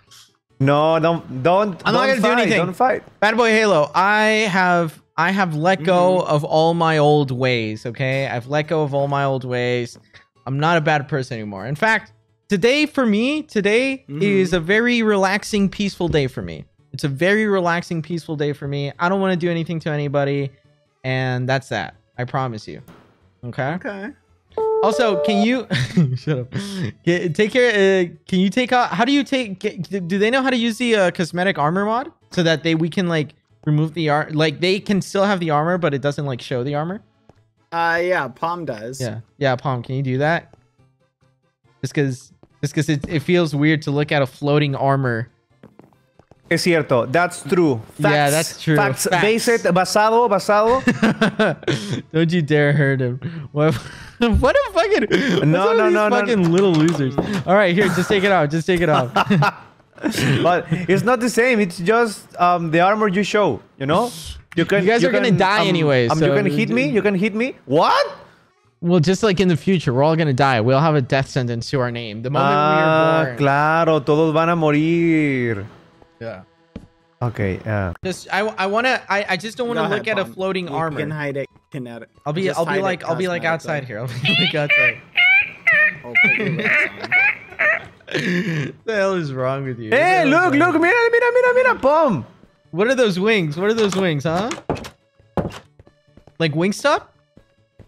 No, don't, don't. I'm not don't gonna do anything. Don't fight. Bad boy Halo. I have I have let go Mm-hmm. of all my old ways. Okay, I've let go of all my old ways. I'm not a bad person anymore. In fact, today for me, today Mm-hmm. is a very relaxing, peaceful day for me. It's a very relaxing, peaceful day for me. I don't want to do anything to anybody, and that's that. I promise you. Okay. Okay. Also, can you [LAUGHS] shut up? Get, take care. Uh, can you take out? How do you take? Get, do they know how to use the uh, cosmetic armor mod so that they we can like remove the art? Like they can still have the armor, but it doesn't like show the armor. Uh, yeah, Pomme does. Yeah, yeah. Pomme, can you do that? Just because, just because it, it feels weird to look at a floating armor. Es cierto. That's true. Facts, Yeah, that's true. Facts. Facts. Based, basado, basado. [LAUGHS] Don't you dare hurt him. What? [LAUGHS] What a fucking what's No, no, these no, no. fucking little losers. All right, here, just take it off. Just take it off. [LAUGHS] [LAUGHS] but it's not the same. It's just um, the armor you show. You know. You can. You guys are gonna die um, anyways, Um, so you can hit me. You can hit me. What? Well, just like in the future, we're all gonna die. We'll have a death sentence to our name the moment we Ah, are born. claro. Todos van a morir. Yeah. Okay. Yeah. Just I, I wanna I, I just don't wanna ahead, look at a floating you armor. can hide it kinetic. I'll be I'll be hide it like I'll be like outside here. I'll be like outside. [LAUGHS] Put your lips on. the hell is wrong with you? hey, What the hell look, look, mira, mira, mira, mira, Pomme. What are those wings? What are those wings, huh? Like Wingstop?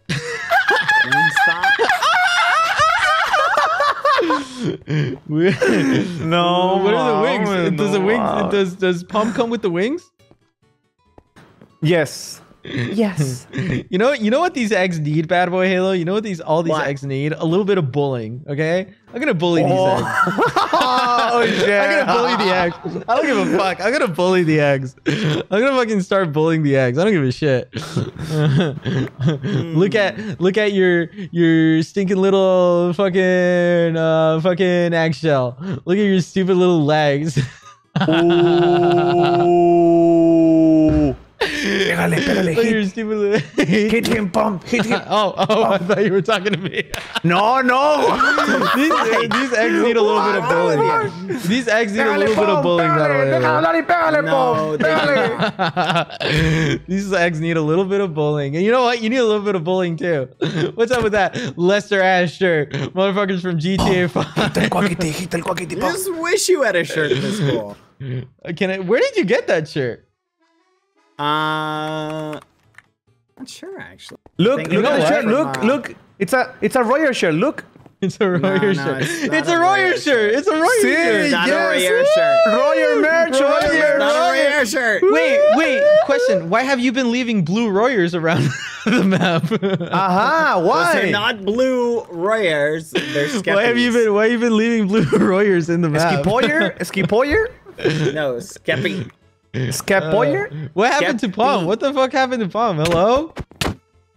Wingstop? [LAUGHS] No, what are the wings? Does the wings does does Pomme come with the wings? Yes. Yes. [LAUGHS] You know, you know what these eggs need, bad boy Halo. You know what these all these What? eggs need? A little bit of bullying. Okay, I'm gonna bully these Oh. eggs. [LAUGHS] oh, yeah. I'm gonna bully the eggs. I don't give a fuck. I'm gonna bully the eggs. I'm gonna fucking start bullying the eggs. I don't give a shit. [LAUGHS] look at look at your your stinking little fucking uh fucking eggshell. Look at your stupid little legs. Ooh. Pégale, [LAUGHS] Pégale, pégale, Look at hit. your stupid little- Hit him, pump. Hit him. [LAUGHS] Oh, oh, I thought you were talking to me. No, no. [LAUGHS] these, these eggs need a little bit of bullying. These eggs need a little bit of bullying, by the way. Déjalo hablar y pégale, No, pump. they Pégale. These eggs need a little bit of bullying. And you know what? You need a little bit of bullying too. What's up with that? Lester Ash shirt. Motherfuckers from GTA 5. El cuaquiti, hit el cuaquiti, I just wish you had a shirt this cool. Can I where did you get that shirt? Uh, not sure actually. Look, look you at the shirt. Look, uh, look. It's a it's a Roier shirt. Look. [LAUGHS] It's a Roier no, shirt. it's It's, not a a Roier shirt. It's a Roier See? shirt. Not Yes. a Roier shirt. Roier merch. Roier, Roier. Not a Roier. Roier shirt. Wait, wait. Question: Why have you been leaving blue Roiers around [LAUGHS] the map? Aha, Those why? are not blue Roiers. They're Skeppies. [LAUGHS] why have you been? Why have you been leaving blue Roiers in the map? Skipoyer? Skipoyer? No, Skeppy. [LAUGHS] Scapoyer? What happened to Skeppy. Pomme? What the fuck happened to Pomme? Hello?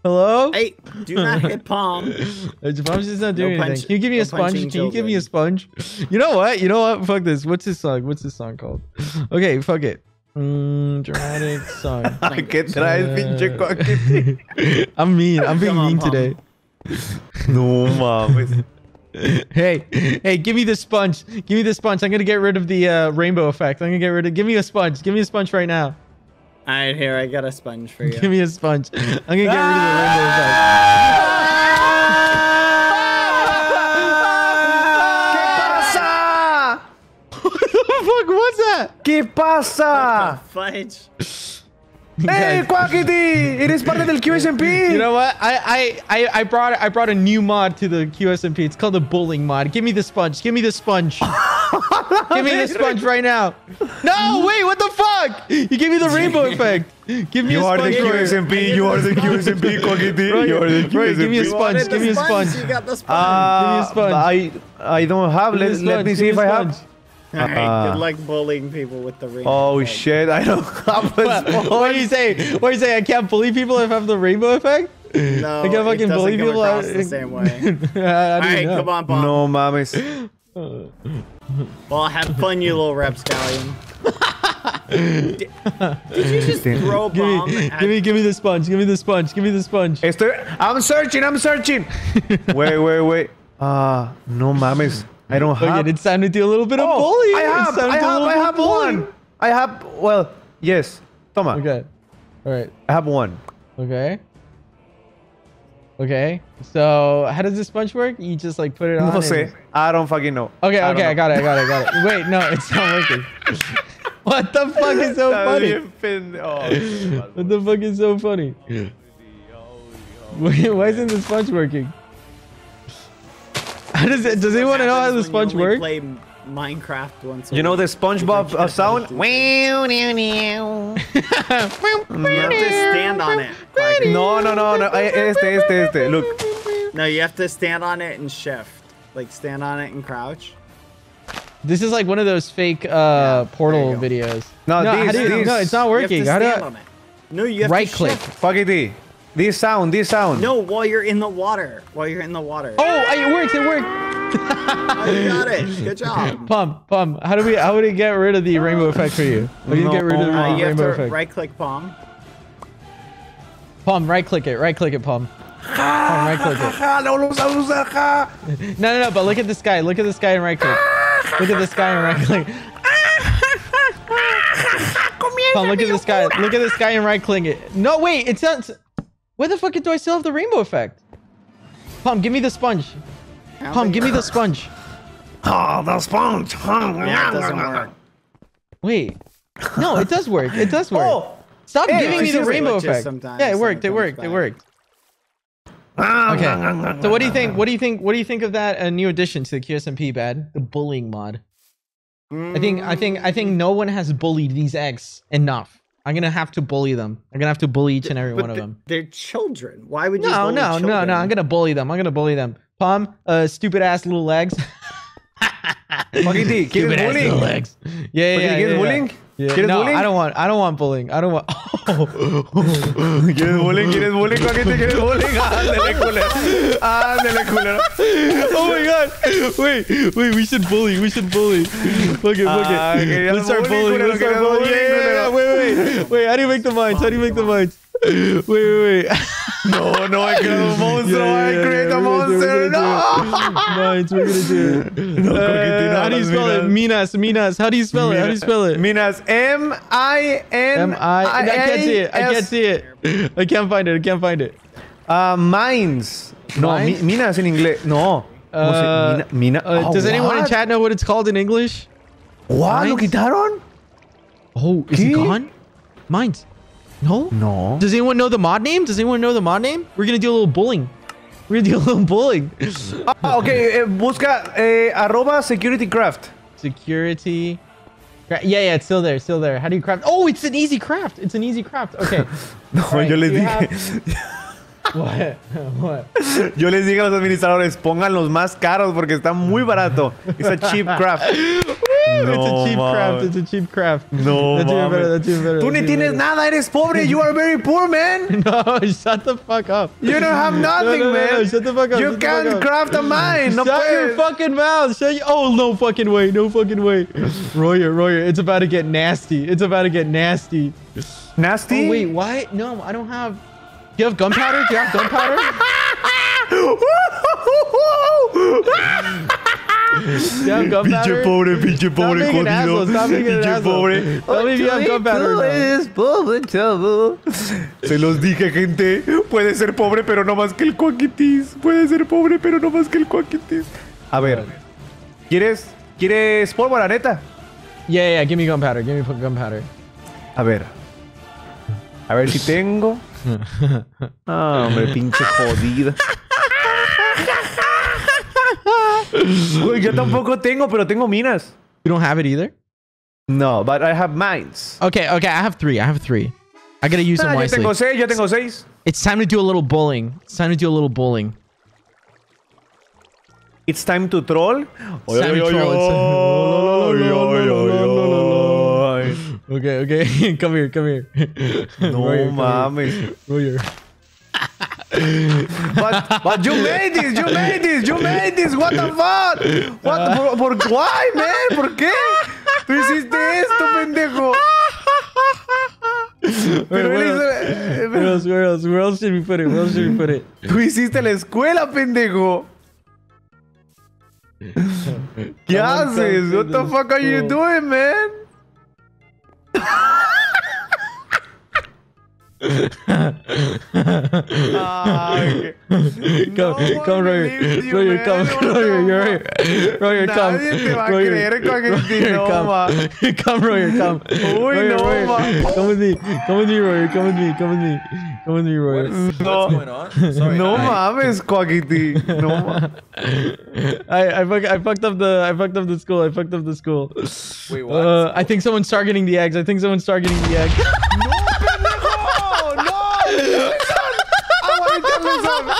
Hello? Hey, do not hit [LAUGHS] Pomme. Uh, Pomme's just not doing No anything. Can you give me no a sponge? Can you give me a sponge? You know what? You know what? Fuck this. What's this song? What's this song called? Okay, fuck it. Mm, dramatic [LAUGHS] song. ¿Qué traes, pinche cuaquiti? I'm mean. I'm being Come mean Pomme. today. No mames. Hey, hey, give me the sponge. Give me the sponge. I'm gonna get rid of the uh, rainbow effect. I'm gonna get rid of. Give me a sponge. Give me a sponge right now. All right, here I got a sponge for you. [LAUGHS] Give me a sponge. I'm gonna get rid of the rainbow effect. ¿Qué pasa? [LAUGHS] what the fuck was that? ¿Qué pasa? Fudge. [LAUGHS] Hey, Guys, It is part of the QSMP! You know what? I, I I I brought I brought a new mod to the QSMP. It's called the bullying mod. Give me the sponge. Give me the sponge. [LAUGHS] Give me the sponge right now. No, wait, what the fuck? You gave me the rainbow [LAUGHS] effect. Give me You a are the sponge. Roier. QSMP, you are the QSMP, Quackity. You are the Roier, give me a sponge. Give me a sponge. You got the sponge. Uh, sponge. I, I don't have. Let, let me see if I have. All right, uh, good luck bullying people with the rainbow. Oh effect. shit, I don't [LAUGHS] What, what do you say? What do you say? I can't bully people if I have the rainbow effect? No, I can't it fucking doesn't bully come people. across the same [LAUGHS] way. I [LAUGHS] All don't know. come on, Bob. No mames. Well, have fun, you little rapscallion. did, did you just throw a Give bomb? me, give me, give me the sponge. Give me the sponge. Give me the sponge. Estoy, I'm searching, I'm searching. wait, wait, wait. Ah, no mames. I don't have. Okay, it's time to do a little bit of oh, bullying. I have, It's time to I have, I have bullying. one. I have, well, yes. Toma. Okay. All right. I have one. Okay. Okay. So how does this sponge work? You just like put it on. No and- sé. I don't fucking know. Okay. I Okay. I got it. I got it. I got it. [LAUGHS] Wait. No, it's not working. [LAUGHS] Oh, [LAUGHS] what the fuck is so funny? bien pendejo. What the fuck is so funny? Wait, why isn't this sponge working? [LAUGHS] How does it? Does anyone know how the happens sponge only works? Play Minecraft once. a You know the week. SpongeBob uh, sound? You have to stand on it. Quack. No, no, no, no. I- Este, este, este. Look. No, you have to stand on it and shift. Like stand on it and crouch. This is like one of those fake uh, Yeah, portal videos. No, how these- do you- these- no, it's not You have working. to How do stand I- on it. No, you have right to click? shift. Quackity. This sound, this sound. No, while you're in the water. While you're in the water. Oh, it works! It worked. Oh, you got it. Good job. Pump, pump. How do we? How would it get rid of the rainbow effect for you? How do you No, get rid of the Uh, you have rainbow to effect? right click Pomme. Pomme, right click it. Right click it, Pomme. Pomme, right click it. No lo sabes usar, ja. No, no, no. But look at the sky. Look at the sky and right click. Look at the sky and right click. Pomme, look at the sky. Look at the sky and right click it. No, wait. It's not. Where the fuck do I still have the rainbow effect? Pomme, give me the sponge. I Pomme, give me the sponge. Oh, the sponge. Yeah, it doesn't work. Wait. No, it does work. It does work. Oh. Stop Hey, giving me the rainbow effect. sometimes, Yeah, it worked. it It comes worked. It back. worked. Ah, okay. So what do you think? What do you think? What do you think of that uh, new addition to the QSMP bad? The bullying mod. I think I think I think mm. no one has bullied these eggs enough. I'm gonna have to bully them. I'm gonna have to bully each and every But one of them. They're children. Why would you? No, bully no, no, children? no. I'm gonna bully them. I'm gonna bully them. Pomme, uh, stupid ass little legs. Quackity, stupid ¿quieres ass little bullying? legs. Yeah, yeah, Quackity, yeah. ¿quieres yeah, bullying? Yeah. ¿Quieres no, bullying? I don't want. I don't want bullying. I don't want. [LAUGHS] ¿Quieres bullying? ¿Quieres bullying? Quackity, ¿quieres bullying? Ándale, culero. Ándale, culero. oh my god! Wait, wait. We should bully. We should bully. Fuck it, Ah, it. querías Let's start bullying. Let's start bullying. Yeah, yeah, yeah. culero. Wait, wait, wait. How do you make the mines? How do you make the mines? wait, wait, wait. [LAUGHS] No, no, I create a monster. I create a monster. No. Mines, we're gonna do it. [LAUGHS] No, Uh, how do you spell it? minas. Minas. How do you spell it? How do you spell it? Minas. M I N M I. I can't see it. I can't see it. I can't find it. I can't find it. Uh, mines. No, mi- minas en inglés. No. Uh, mina- mina- uh, oh, does anyone in chat know what it's called in English? What? ¿Lo Mines? quitaron? Oh, is it gone? Mines. No. No. Does anyone know the mod name? Does anyone know the mod name? We're gonna do a little bullying. We're gonna do a little bullying. Ah, ok, eh, busca eh, arroba security craft. Security. Yeah, yeah, it's still there, still there. How do you craft? Oh, it's an easy craft. It's an easy craft. Okay. [LAUGHS] No, Alright, yo les do you dije. [LAUGHS] what? what? Yo les dije a los administradores, pongan los más caros porque está muy barato. It's a cheap craft. [LAUGHS] it's a cheap mames. craft. It's a cheap craft. No, that's even better. mames. That's even better. Tú that's ni even tienes better. nada, eres pobre. You are very poor, man. [LAUGHS] No, shut the fuck up. You don't have nothing, no, no, man. no, shut the fuck up, You shut the fuck can't up. craft a mine. No [LAUGHS] Shut your fucking mouth. Shut your, oh, no fucking way. No fucking way. Roier, Roier, it's about to get nasty. It's about to get nasty. Nasty? Oh, wait, why? No, I don't have. Do you have gunpowder? Do you have gunpowder? [LAUGHS] [LAUGHS] Pinche pobre, pinche pobre jodido. Pinche pobre. Not. pobre, chavo. Se los dije, gente. Puede ser pobre, pero no más que el cuaquitis. Puede ser pobre, pero no más que el cuaquitis. A ver. ¿Quieres, quieres pólvora, neta? Yeah, yeah, give me gunpowder. Give me gunpowder. A ver. A ver si tengo. [LAUGHS] Ah, hombre, pinche jodida. [LAUGHS] Güey, yo tampoco tengo, pero tengo minas. You don't have it either? No, but I have mines. Okay, okay, I have three. I have three. I gotta use them Ah, yo wisely. tengo seis, yo tengo seis. It's time to do a little bullying. It's time to do a little bullying. It's time to troll. It's time to troll. Okay, okay. [LAUGHS] come here, come here. No mames. here. Roier. But, but you made this, you made this, you made this. What the fuck? What? ¿Por, por why, man? ¿Por qué? Tú hiciste esto, pendejo. Pero where, él else, hizo- where else? Where else? Where else should we put it? Where else should we put it? Tú hiciste la escuela, pendejo. [LAUGHS] ¿Qué haces? What the fuck are you doing, man? Ay, Come, No come, Roier. believes you, Roier, come, What the Roier, you're here. Roier, come. Nadie te va a Roier, creer con este Roier, come. idioma. [LAUGHS] Come, Roier, come. Uy, Roier, no, Roier, ma. Come with me. Come with me, Roier. Come with me. Come with me. Come with me, Roier. No, going on? Sorry. no I- mames, Quackity. No mames. [LAUGHS] I I, fuck, I fucked up the I fucked up the school. I fucked up the school. Wait, what? Uh, I think someone's targeting the eggs. I think someone's targeting the eggs. [LAUGHS] ¡No, ¡Agua,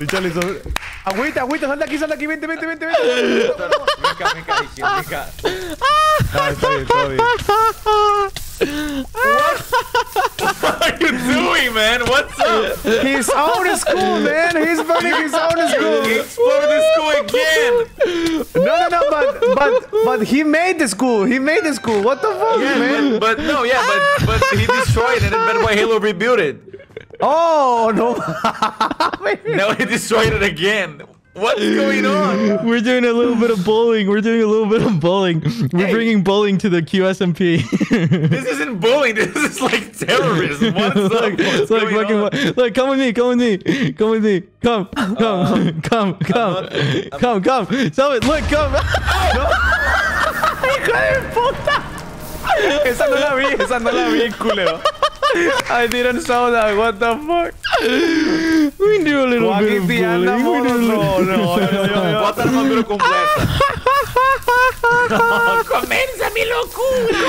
échale sol! Agüita, agüita, salta aquí, salta aquí, vente, vente, vente, vente. Venga, venga, Ichio, venga. Está bien, está bien. What are you doing, man? What's up? His own school, man. He's burning his own school. Explode the school again. No, no, no, but but but he made the school. He made the school. What the fuck, Yeah, man? but, but no, yeah, but but he destroyed it, and then Bad Boy Halo rebuilt it. Oh no. [LAUGHS] Now he destroyed it again. What's going on? We're doing a little bit of bowling. We're doing a little bit of bowling. We're Hey. bringing bowling to the QSMP. [LAUGHS] This isn't bullying. This is like terrorism. [LAUGHS] What's up? look, What's look, on? look, come with me, come with me, come with me, come, come, uh, come, come, not- I'm- come, come. Tell it, look, come. ¡Hijo de puta! Esa no la vi, esa no la vi, culero. I didn't saw that. What the fuck? we do a little bit of anda bowling. We do a No, little- no, no, no. Bota completa. No, comienza mi locura.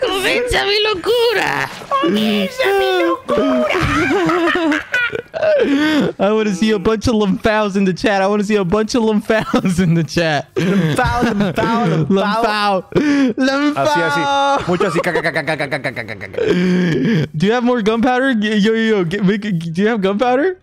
¡Comienza mi locura! ¡Comienza mi locura! [LAUGHS] I want to see a bunch of lymphows in the chat. I want to see a bunch of lymphows in the chat. Lymphao, lymphao, lymphao. Lymphao. Así, así. Mucho así. Do you have more gunpowder? Yo, yo, yo. Get, make, do you have gunpowder?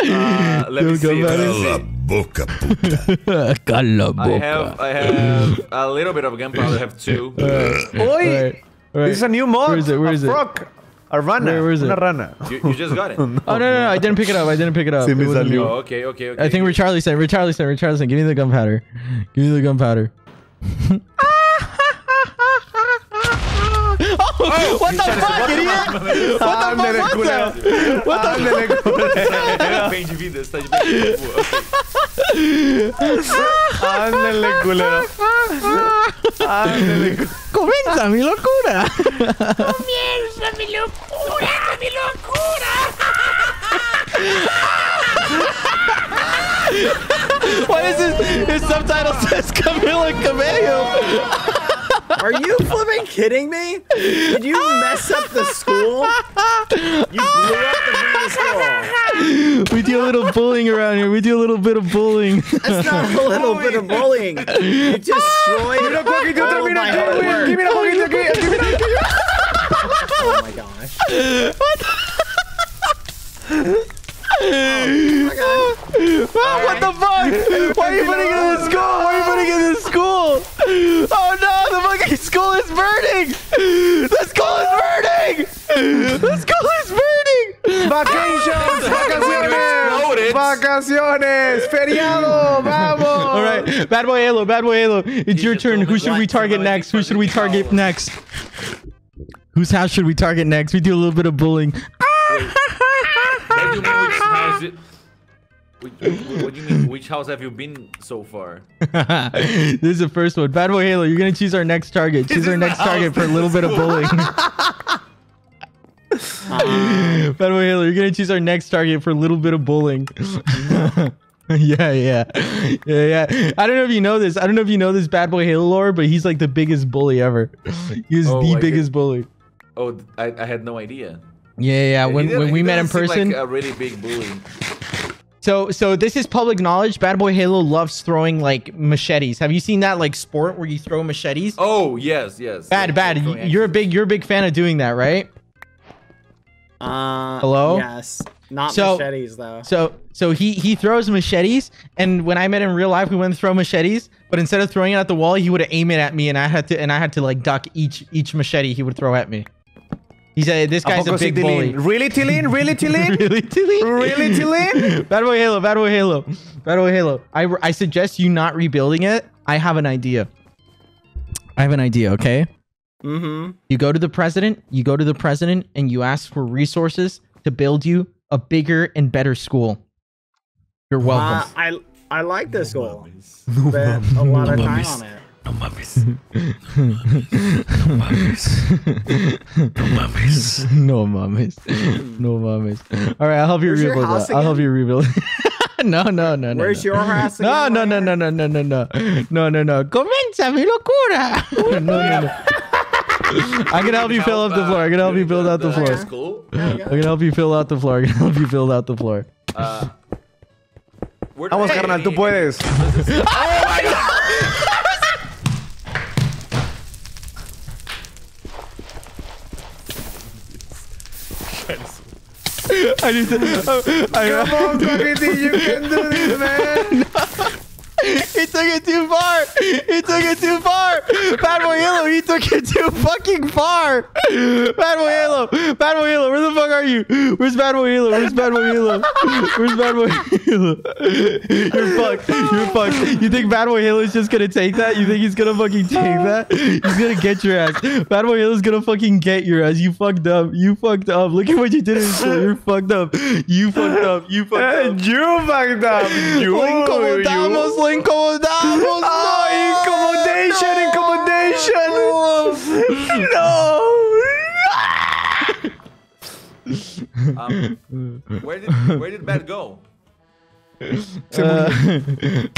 Uh, let Don't me see. Let. Boca puta. Cala boca. I have, I have a little bit of gunpowder. I have two. Uh, Oi! Right. This is a new mod. Where is it? Where a is it? A rana. Where- where is Una it? rana. You, you just got it. [LAUGHS] Oh no, no, no! I didn't pick it up. I didn't pick it up. Sí It me wasn't salió. Oh, okay, okay, okay. I think we're Charlie Sen. We're Charlie Sen. We're Charlie Sen. Give me the gunpowder. Give me the gunpowder. [LAUGHS] oh, what the fuck, idiot? What the fuck was culero. that? What the Ándale, culero. Bem de vida, está de bem de boa. Ok. Ándale, culero. Ándale, culero. Comienza mi locura. What is this? His subtitle says Camila Cabello. Are you flipping kidding me? Did you mess up the school? You blew up the school. We do a little bullying around here. We do a little bit of bullying. That's not [LAUGHS] a little bit of bullying. You destroyed Mira, Joaquín, otra, all mira my aquí, hard güey. Aquí, work. mira, Joaquín, aquí. Aquí, mira, aquí. Oh my gosh. [LAUGHS] Ah, what the fuck? Why are you putting it in the school? Why are you putting it in the school? Oh no, the fucking school is burning! The school is burning! The school is burning! Vacations, vacaciones. Vacaciones, feriado, vamos. All right, bad boy Halo, bad boy Halo. It's your turn. Who should we target next? Who should we target next? Whose house should we target next? We do a little bit of bullying. What do you mean? Which house? It, which, what do you mean? Which house have you been so far? [LAUGHS] this is the first one. Bad boy Halo, you're gonna choose our next target. Choose is our next target for a little bit of bullying. [LAUGHS] [LAUGHS] Bad boy Halo, you're gonna choose our next target for a little bit of bullying. yeah, yeah, yeah, yeah. I don't know if you know this. I don't know if you know this Bad Boy Halo lore, but he's like the biggest bully ever. He's Oh, the I biggest bully. Oh, I, I had no idea. Yeah, yeah. yeah. When didn't- when we met in doesn't seem person, like a really big bully. So so this is public knowledge. Bad Boy Halo loves throwing like machetes. Have you seen that like sport where you throw machetes? Oh yes, yes. bad, Yeah, bad. throwing You're a big you're a big fan of doing that, right? Uh, Hello? Yes. Not So- machetes though. So so he he throws machetes, and when I met him in real life, we went to throw machetes. But instead of throwing it at the wall, he would aim it at me, and I had to and I had to like duck each each machete he would throw at me. He said, "This guy's a poco sí, big bully." [LAUGHS] Really, Tilín? Really, Tilín? really, Tilín? Really, Tilín? [LAUGHS] Bad Boy Halo, Bad Boy Halo, Bad Boy Halo. I, I suggest you not rebuilding it. I have an idea. I have an idea, okay? Mm-hmm. You go to the president, you go to the president, and you ask for resources to build you a bigger and better school. You're Uh, welcome. I I like this goal. [LAUGHS] Spent a lot of time on it. No mames. No mames. No mames. no mames. No mames. All right, I'll help you Where's rebuild house that. I'll help you rebuild. [LAUGHS] no, no, no, no. Where's no. your house No, again, no, no, no, no, no, no, no, no, no, no. Comienza mi locura. [LAUGHS] no, no, no. I'm gonna help you fill up the floor. I'm gonna help you build out the floor. School. I'm gonna help you fill out the floor. I'm gonna help you build out the floor. Uh, Vamos, carnal, tú hey, puedes. [LAUGHS] I need to. I, Come on, Coquetín, you can do this, man. [LAUGHS] [LAUGHS] [LAUGHS] he took it too far. He took it too far. Bad boy Halo, he took it too fucking far. Bad boy Halo, Bad boy Halo, where the fuck are you? Where's Bad boy Halo? Where's Bad boy Halo? Where's Bad boy Halo? You're fucked. You're fucked. You think Bad boy Halo is just gonna take that? You think he's gonna fucking take that? He's gonna get your ass. Bad boy Halo's gonna fucking get your ass. You fucked up. You fucked up. Look at what you did in school. You're fucked up. You fucked up. You fucked up. You fucked up. You. Lo incomodamos, lo incomodamos. Oh, incommodation, incommodation. No. Um, where did where did Bad go? Uh,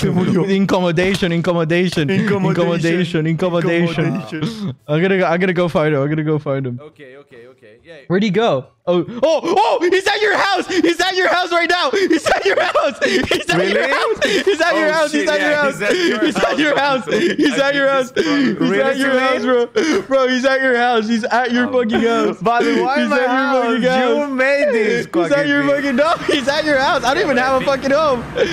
Incommodation, incommodation, incommodation, incommodation. I'm gonna, go, I'm gonna go find him. I'm gonna go find him. Okay, okay, okay. Yeah. Where'd he go? Oh, oh, oh! He's at your house. He's at your house right now. He's at your house. He's at your Really? house. He's at your Oh, house. He's shit, at your yeah, house. he's at your He's at your house, house. bro. He's I at your think house. he's He's probably- at your house, bro. Bro, he's at your house. He's at your fucking house. But why He's my at your house? fucking You house. made this, He's at your Quackity. fucking no. He's at your house. I don't even have a fucking home. He's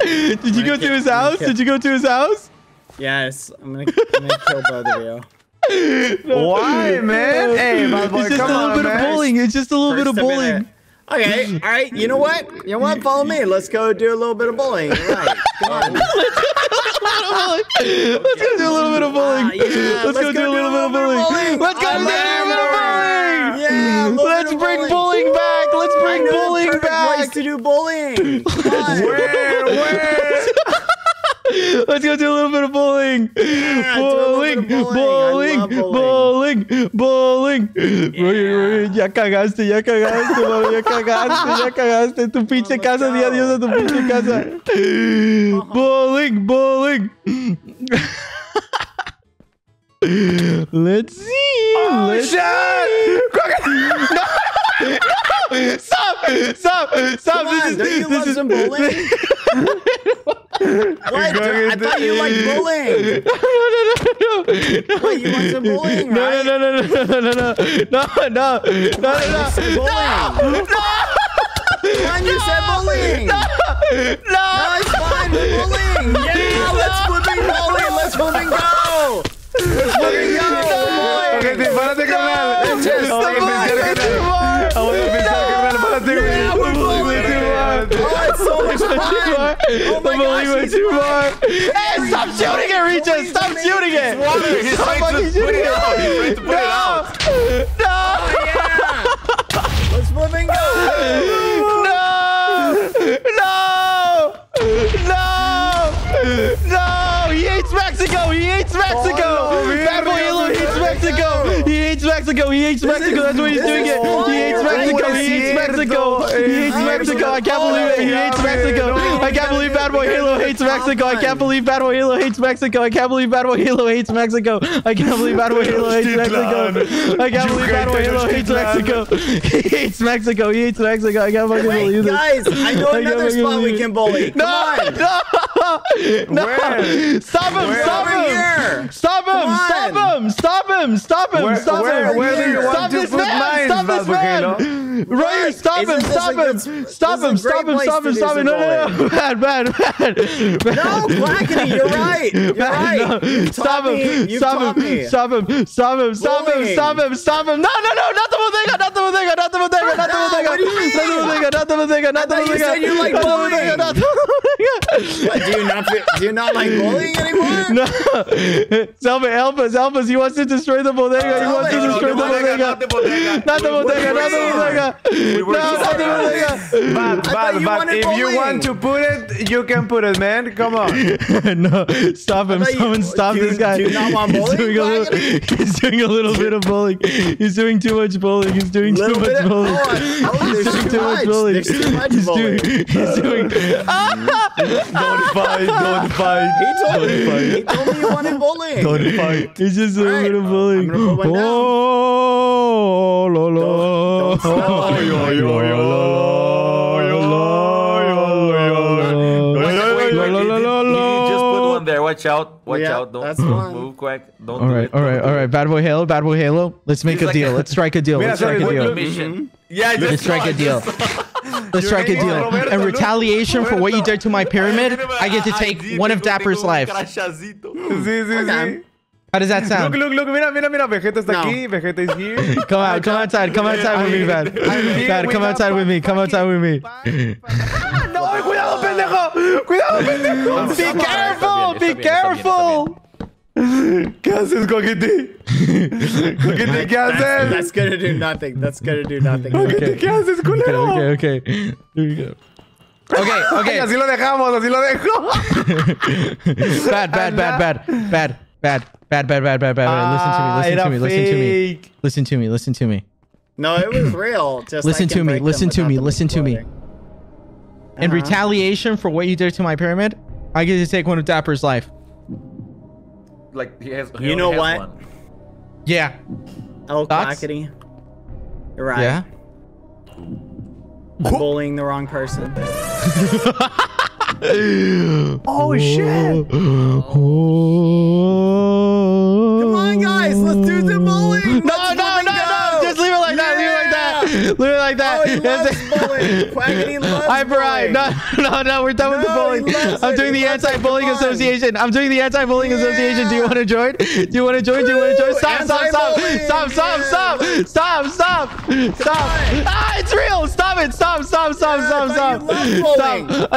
he's. Did you go to his house? Did you go to his house? Yes, I'm gonna, I'm gonna kill both of you. [LAUGHS] Why, man? Hey, bad boy, It's just a little on, bit man. of bullying. It's just a little bit of bullying. minute. Okay, all right. You know what? You know what? Follow me. Let's go do a little bit of bullying. All right. Come on. [LAUGHS] Let's go do a little bit of bullying. Ah, let's, go do a little bit of bullying. Let's go do a little bit of bullying. Yeah, Let's bring bullying back. Let's bring bullying back. place to do bullying. [LAUGHS] Where, where? Let's go do a little bit of bullying. do a little bullying, bit of bullying, bullying. I love bullying, bullying. Roy, Roy, ya cagaste, ya cagaste, mami, ya cagaste, ya cagaste. Tu oh pinche casa, di adiós a tu pinche casa. Uh-huh. Bullying, bullying. Let's see. Oh, let's see. [LAUGHS] No, stop! Stop! Stop! Come on, this don't you this love is, some bullying? [LAUGHS] what? I thought you liked bullying. no, no, no, no, no. Wait, you want some bullying, No, right? no, no, no, no, no, no, no, no, no, no, no, Say no, bullying. Come on, you said bullying. no, No, No, it's fine. We're bullying. Yeah, no. let's flipping bully. Let's flipping go. Let's flipping go. No. Ok, sí, párate, carnal. So much. Oh my gosh, he's too far. Hey, stop shooting it, Regis! Stop shooting it! He's Stop trying to put it out. He's trying to put it out. No! Oh, yeah. Let's flipping go. No! No! No! No! He hates Mexico! He hates Mexico! Oh, no, hates Mexico! That's why he's doing it! He hates Mexico! He hates Mexico! He hates Mexico! I can't believe it! He hates. Mexico! I can't believe Bad Boy Halo hates Mexico! I can't believe Bad Boy Halo hates Mexico! I can't believe Bad Boy Halo hates Mexico! I can't believe Bad Boy Halo hates Mexico! I can't believe Bad Boy Halo hates Mexico! He hates Mexico! He hates Mexico! I can't fucking believe this! guys, I know another spot we can bully. No, no, no! Stop him! Stop him! Stop him! Stop him! Stop him! Stop him! Stop him! where do you Stop want to this put man! mines, Stop this man! Roier, stop him! Stop him! Stop him! Stop him! Stop him! Stop him! No, no, no! Bad, bad, bad! No, Quackity, you're right. You're right. Stop him! Stop him! Stop him! Stop him! Stop him! Stop him! Stop him! No, no, no! Not the bodega! Not the bodega! Not the bodega! Not the bodega! what do you mean? Not the bodega! Not the bodega! Not the thought you said you like Not the bullying. Not the bodega! Do you not do you not like bullying anymore? [LAUGHS] No, Selma, help us, help us. He wants to destroy the bodega. He wants to destroy the bodega. Not the bodega. Not the bodega, not the bodega. No, not the bodega. But, but, but if you want to put it, you can put it, man. Come on. [LAUGHS] no, stop him. thought you- Someone stop do this guy. do not want he's, doing a little, [LAUGHS] he's doing a little bit of bullying. He's doing too much bullying. He's doing too much bit bullying. oh, I- he's doing too too much much. bullying. There's too much he's doing. He's doing. [LAUGHS] Don't fight. Don't fight. He told me. He told me you wanted bullying. Don't fight. He's just doing a Alright, bit bullying. I'm gonna put one down. Oh, watch out, watch yeah, out, don't move quick. Don't all right, do it. All right, all right. Bad boy Halo, bad boy Halo. Let's make He's a like deal. A... Let's strike a deal. Let's strike a deal. Mission. Yeah, just Let's strike a deal. Let's strike a deal. And retaliation for what you did to my pyramid, I get to take one of Dapper's life. How does that sound? look, look. Mira, mira, mira. Vegeta está No. aquí. Vegeta is here. [LAUGHS] Come out, come outside, come outside with me, Bad. Bad, come outside with me, come outside with me. [LAUGHS] Ah, no, cuidado, pendejo. Cuidado, pendejo. Be careful, be está bien, está bien, está careful. ¿Qué haces, Coquete? [LAUGHS] Coquete, ¿qué haces? That's gonna do nothing. That's gonna do nothing. Coquete, ¿qué haces, Okay, culero? okay, okay. Here we go. Okay, Ay, okay. así lo dejamos, así lo dejo. Bad, bad, bad, bad, bad, bad, bad, bad, bad, bad, bad. Ah, Listen to era me, listen to me, fake. listen to me, listen to me, [CLEARS THROAT] listen to me. No, it was real. Just Listen to me, listen to me, listen to me. In Uh-huh. retaliation for what you did to my pyramid, I get to take one of Dapper's life. Like he has. he You know has what? one. Yeah. Oh, Thoughts? Quackity. You're right. Yeah. I'm bullying the wrong person. [LAUGHS] [LAUGHS] [LAUGHS] Oh shit! Come on, guys, let's do some bullying. No, Let's no, no, no! Just leave it like that. Leave it like that. Leave it like that. Oh, he loves. Quackity [LAUGHS] I'm right. No, no, no. We're done with the bullying. I'm doing He the anti-bullying association. I'm doing the anti-bullying association. Do you want to join? Do you want to join? Do you want to join? Stop! Stop! Stop! Stop! Stop! Stop! Stop! Stop! Stop! Ah, it's real. Stop it. Stop! Stop! Stop! Yeah, Stop! Stop! you love bullying. Stop!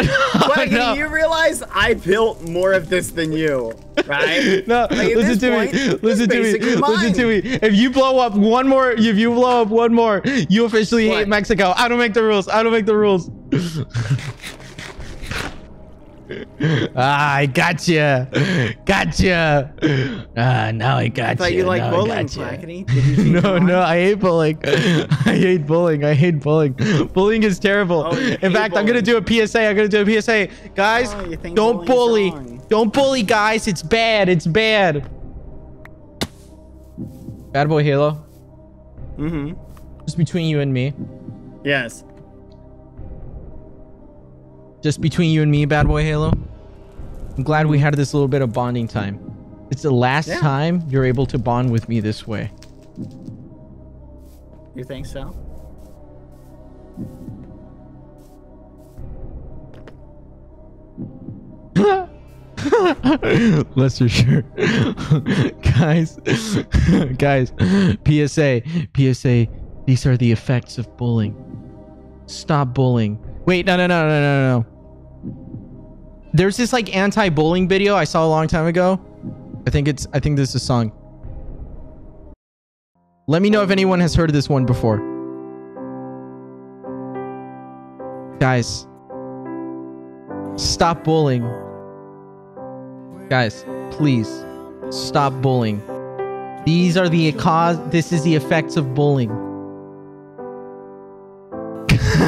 Quackity, no. you realize I built more of this than you, right? [LAUGHS] No, Like, listen to point, me. Listen to me. basically Listen to me. If you blow up one more, if you blow up one more, you officially hate Mexico. I don't make the rules. I don't make the rules. [LAUGHS] ah, I gotcha. Gotcha. Ah, now I gotcha. I thought you like Now I bullying, gotcha. Quackity. Did you [LAUGHS] change No, no. I hate bullying. I hate bullying. I hate bullying. Bullying is terrible. Oh, In fact, I'm gonna do a PSA. I'm gonna do a PSA. Guys, Oh, don't bully. Don't bully, guys. It's bad. It's bad. Bad boy Halo. Mm-hmm. Just between you and me. Yes. Just between you and me, bad boy Halo. I'm glad we had this little bit of bonding time. It's the last Yeah. time you're able to bond with me this way. You think so? [LAUGHS] Lester sure. [LAUGHS] guys, [LAUGHS] guys, PSA, PSA, these are the effects of bullying. Stop bullying. Wait, no, no, no, no, no, no. There's this like anti-bullying video I saw a long time ago. I think it's, I think this is a song. Let me know if anyone has heard of this one before. Guys, stop bullying. Guys, please stop bullying. These are the cause. This is the effects of bullying.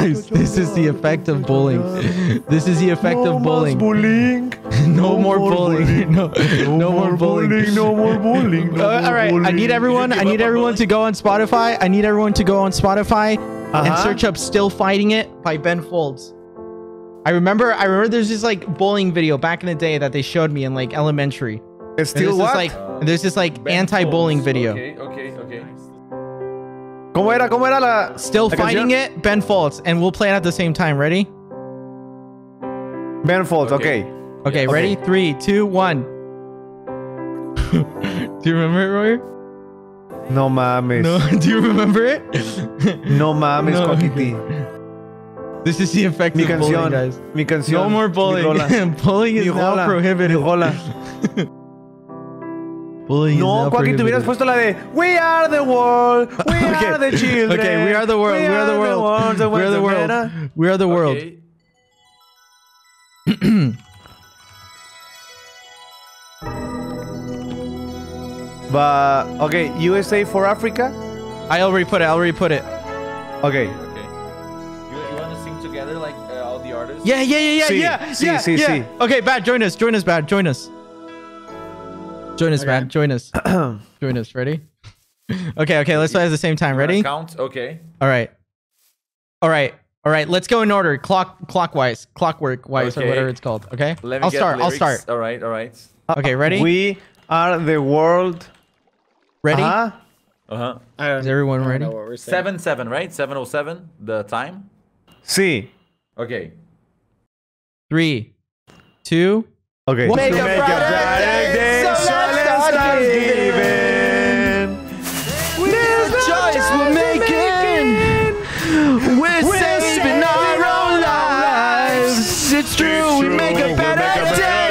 Guys, [LAUGHS] this is the effect of bullying. [LAUGHS] This is the effect of bullying. bullying. no, more bullying. No, [LAUGHS] no, more bullying. No more bullying. No Uh, more all right, I need everyone. I need everyone to go on Spotify. I need everyone to go on Spotify and Uh-huh. search up "Still Fighting It" by Ben Folds. I remember. I remember. There's this like bullying video back in the day that they showed me in like elementary. And Still there's what? this like there's this like anti-bullying video. Okay, okay, okay. ¿Cómo era? ¿Cómo era la? Still la fighting canción? it, Ben Folds, and we'll play it at the same time. Ready? Ben Folds. Okay. Okay. Okay, ready? Three, two, one. [LAUGHS] Do you remember it, Roier? No mames. No. No, [LAUGHS] Do you remember it? [LAUGHS] no mames, No. Coquiti. this is the effect Mi of bullying, canción. guys. Mi canción. No more Mi bullying. rola. bullying is Mi now prohibited. Mi rola. Bullying No, is now Joaquín, te hubieras prohibited. puesto la de We are the world, we [LAUGHS] Okay. are the children. Okay, we are the world. We are the world. ones that We are the the world. We are the world. Okay. [CLEARS THROAT] But okay, USA for Africa. I already put it. I already put it. Okay. Okay. You, you want to sing together like uh, all the artists? Yeah, yeah, yeah, yeah, Sí, yeah, sí, yeah, sí, yeah. Okay, bad. Join us. Join us, bad. Join us. Join us, Okay. bad. Join us. [CLEARS THROAT] Join us. Ready? [LAUGHS] Okay, okay. Let's play at the same time. Ready? Count. Okay. All right. All right. All right. Let's go in order. Clock, clockwise, clockwork wise, or whatever it's called. Okay. Let me I'll get start. I'll start. All right. All right. Okay. Ready? We are the world. ready? Uh-huh. Uh huh. Is everyone ready? know we're saying. Seven seven right? Seven oh seven. The time. Sí. Okay. Three, two. Okay. What? Make To a It's true. We make a better day.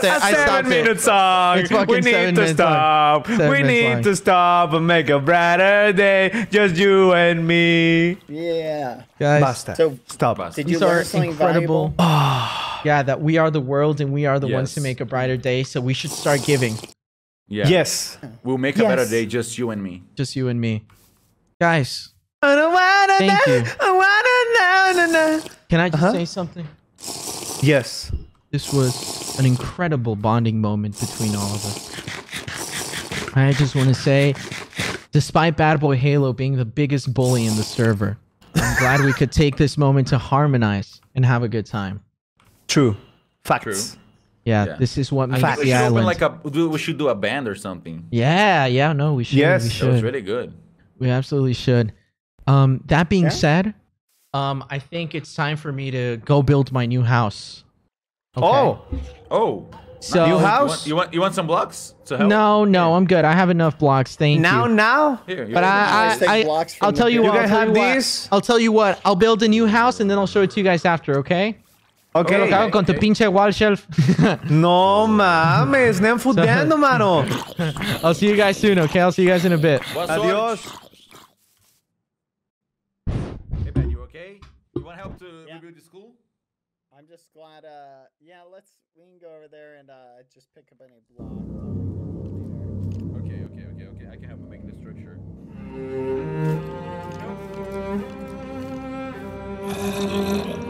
Stopped it. A I stopped seven it. minute song. It's fucking we need seven to minutes long. stop. Seven we minutes need long. to stop and make a brighter day. Just you and me. Yeah. Guys, Basta. So Stop. did you these are something incredible. valuable? [SIGHS] yeah, that we are the world and we are the ones Yes. to make a brighter day. So we should start giving. Yeah. Yes. We'll make a better Yes. day, just you and me. Just you and me. Guys, Thank Thank you. can I just Uh-huh. say something? Yes. This was an incredible bonding moment between all of us. I just want to say, despite Bad Boy Halo being the biggest bully in the server, I'm glad we could take this moment to harmonize and have a good time. True. Facts. True. Yeah, Yeah. this is what makes Fact. The island. like a. We should do a band or something. yeah, yeah, no, we should. Yes. we That That was really good. We absolutely should. Um, that being Yeah. said, um, I think it's time for me to go build my new house. Okay. Oh, Oh. So- New You house? you want you want some blocks to help? No, no, I'm good. I have enough blocks. Thank now, you. now. Now. Here, you But I, I, I I'll tell you what. You I'll guys tell have you what. these? I'll tell you what. I'll build a new house and then I'll show it to you guys after. Okay? Okay. Okay. Cabrón, con tu pinche wall shelf. [LAUGHS] No mames, nem fudeando, mano. [LAUGHS] I'll see you guys soon. Okay? I'll see you guys in a bit. Boa. Adiós. Hey man, you okay? You want help to Yeah. rebuild the school? I'm just glad. Uh, go over there and uh, just pick up any block. Okay, okay, okay, okay. I can help him make the structure. Nope.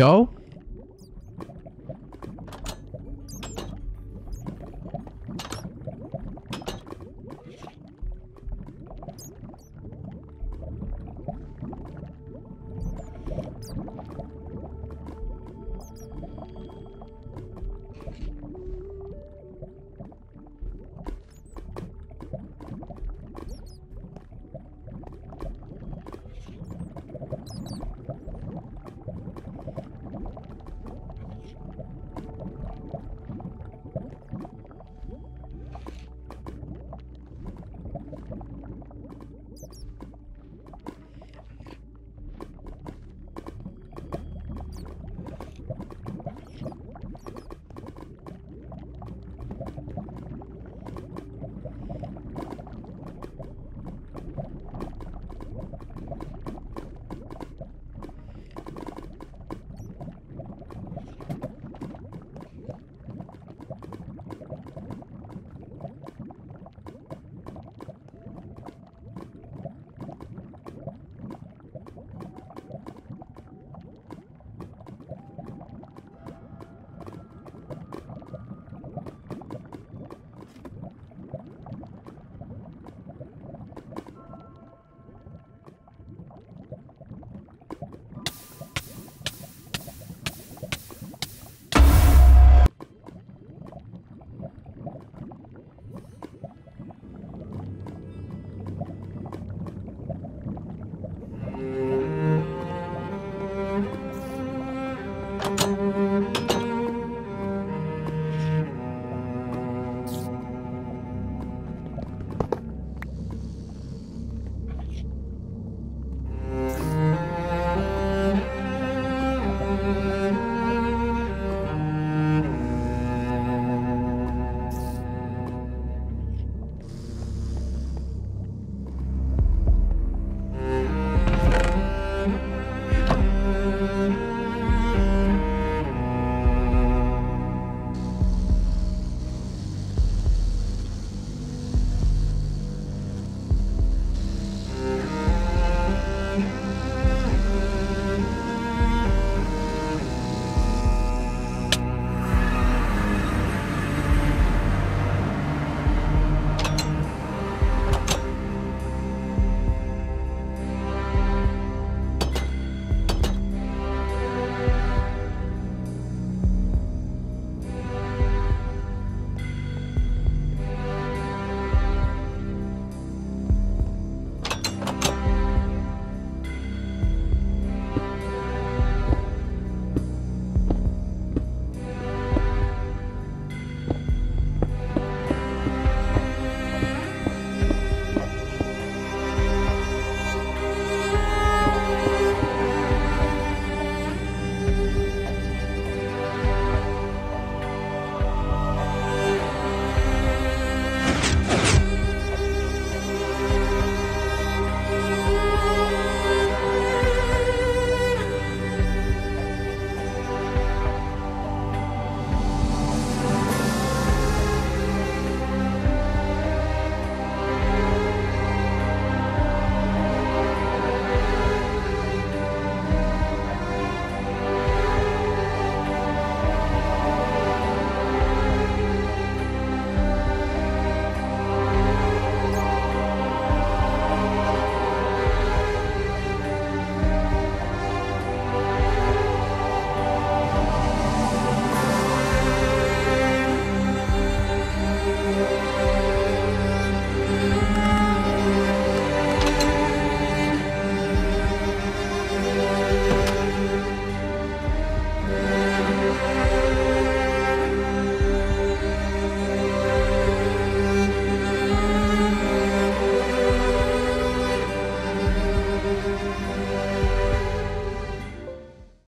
Go?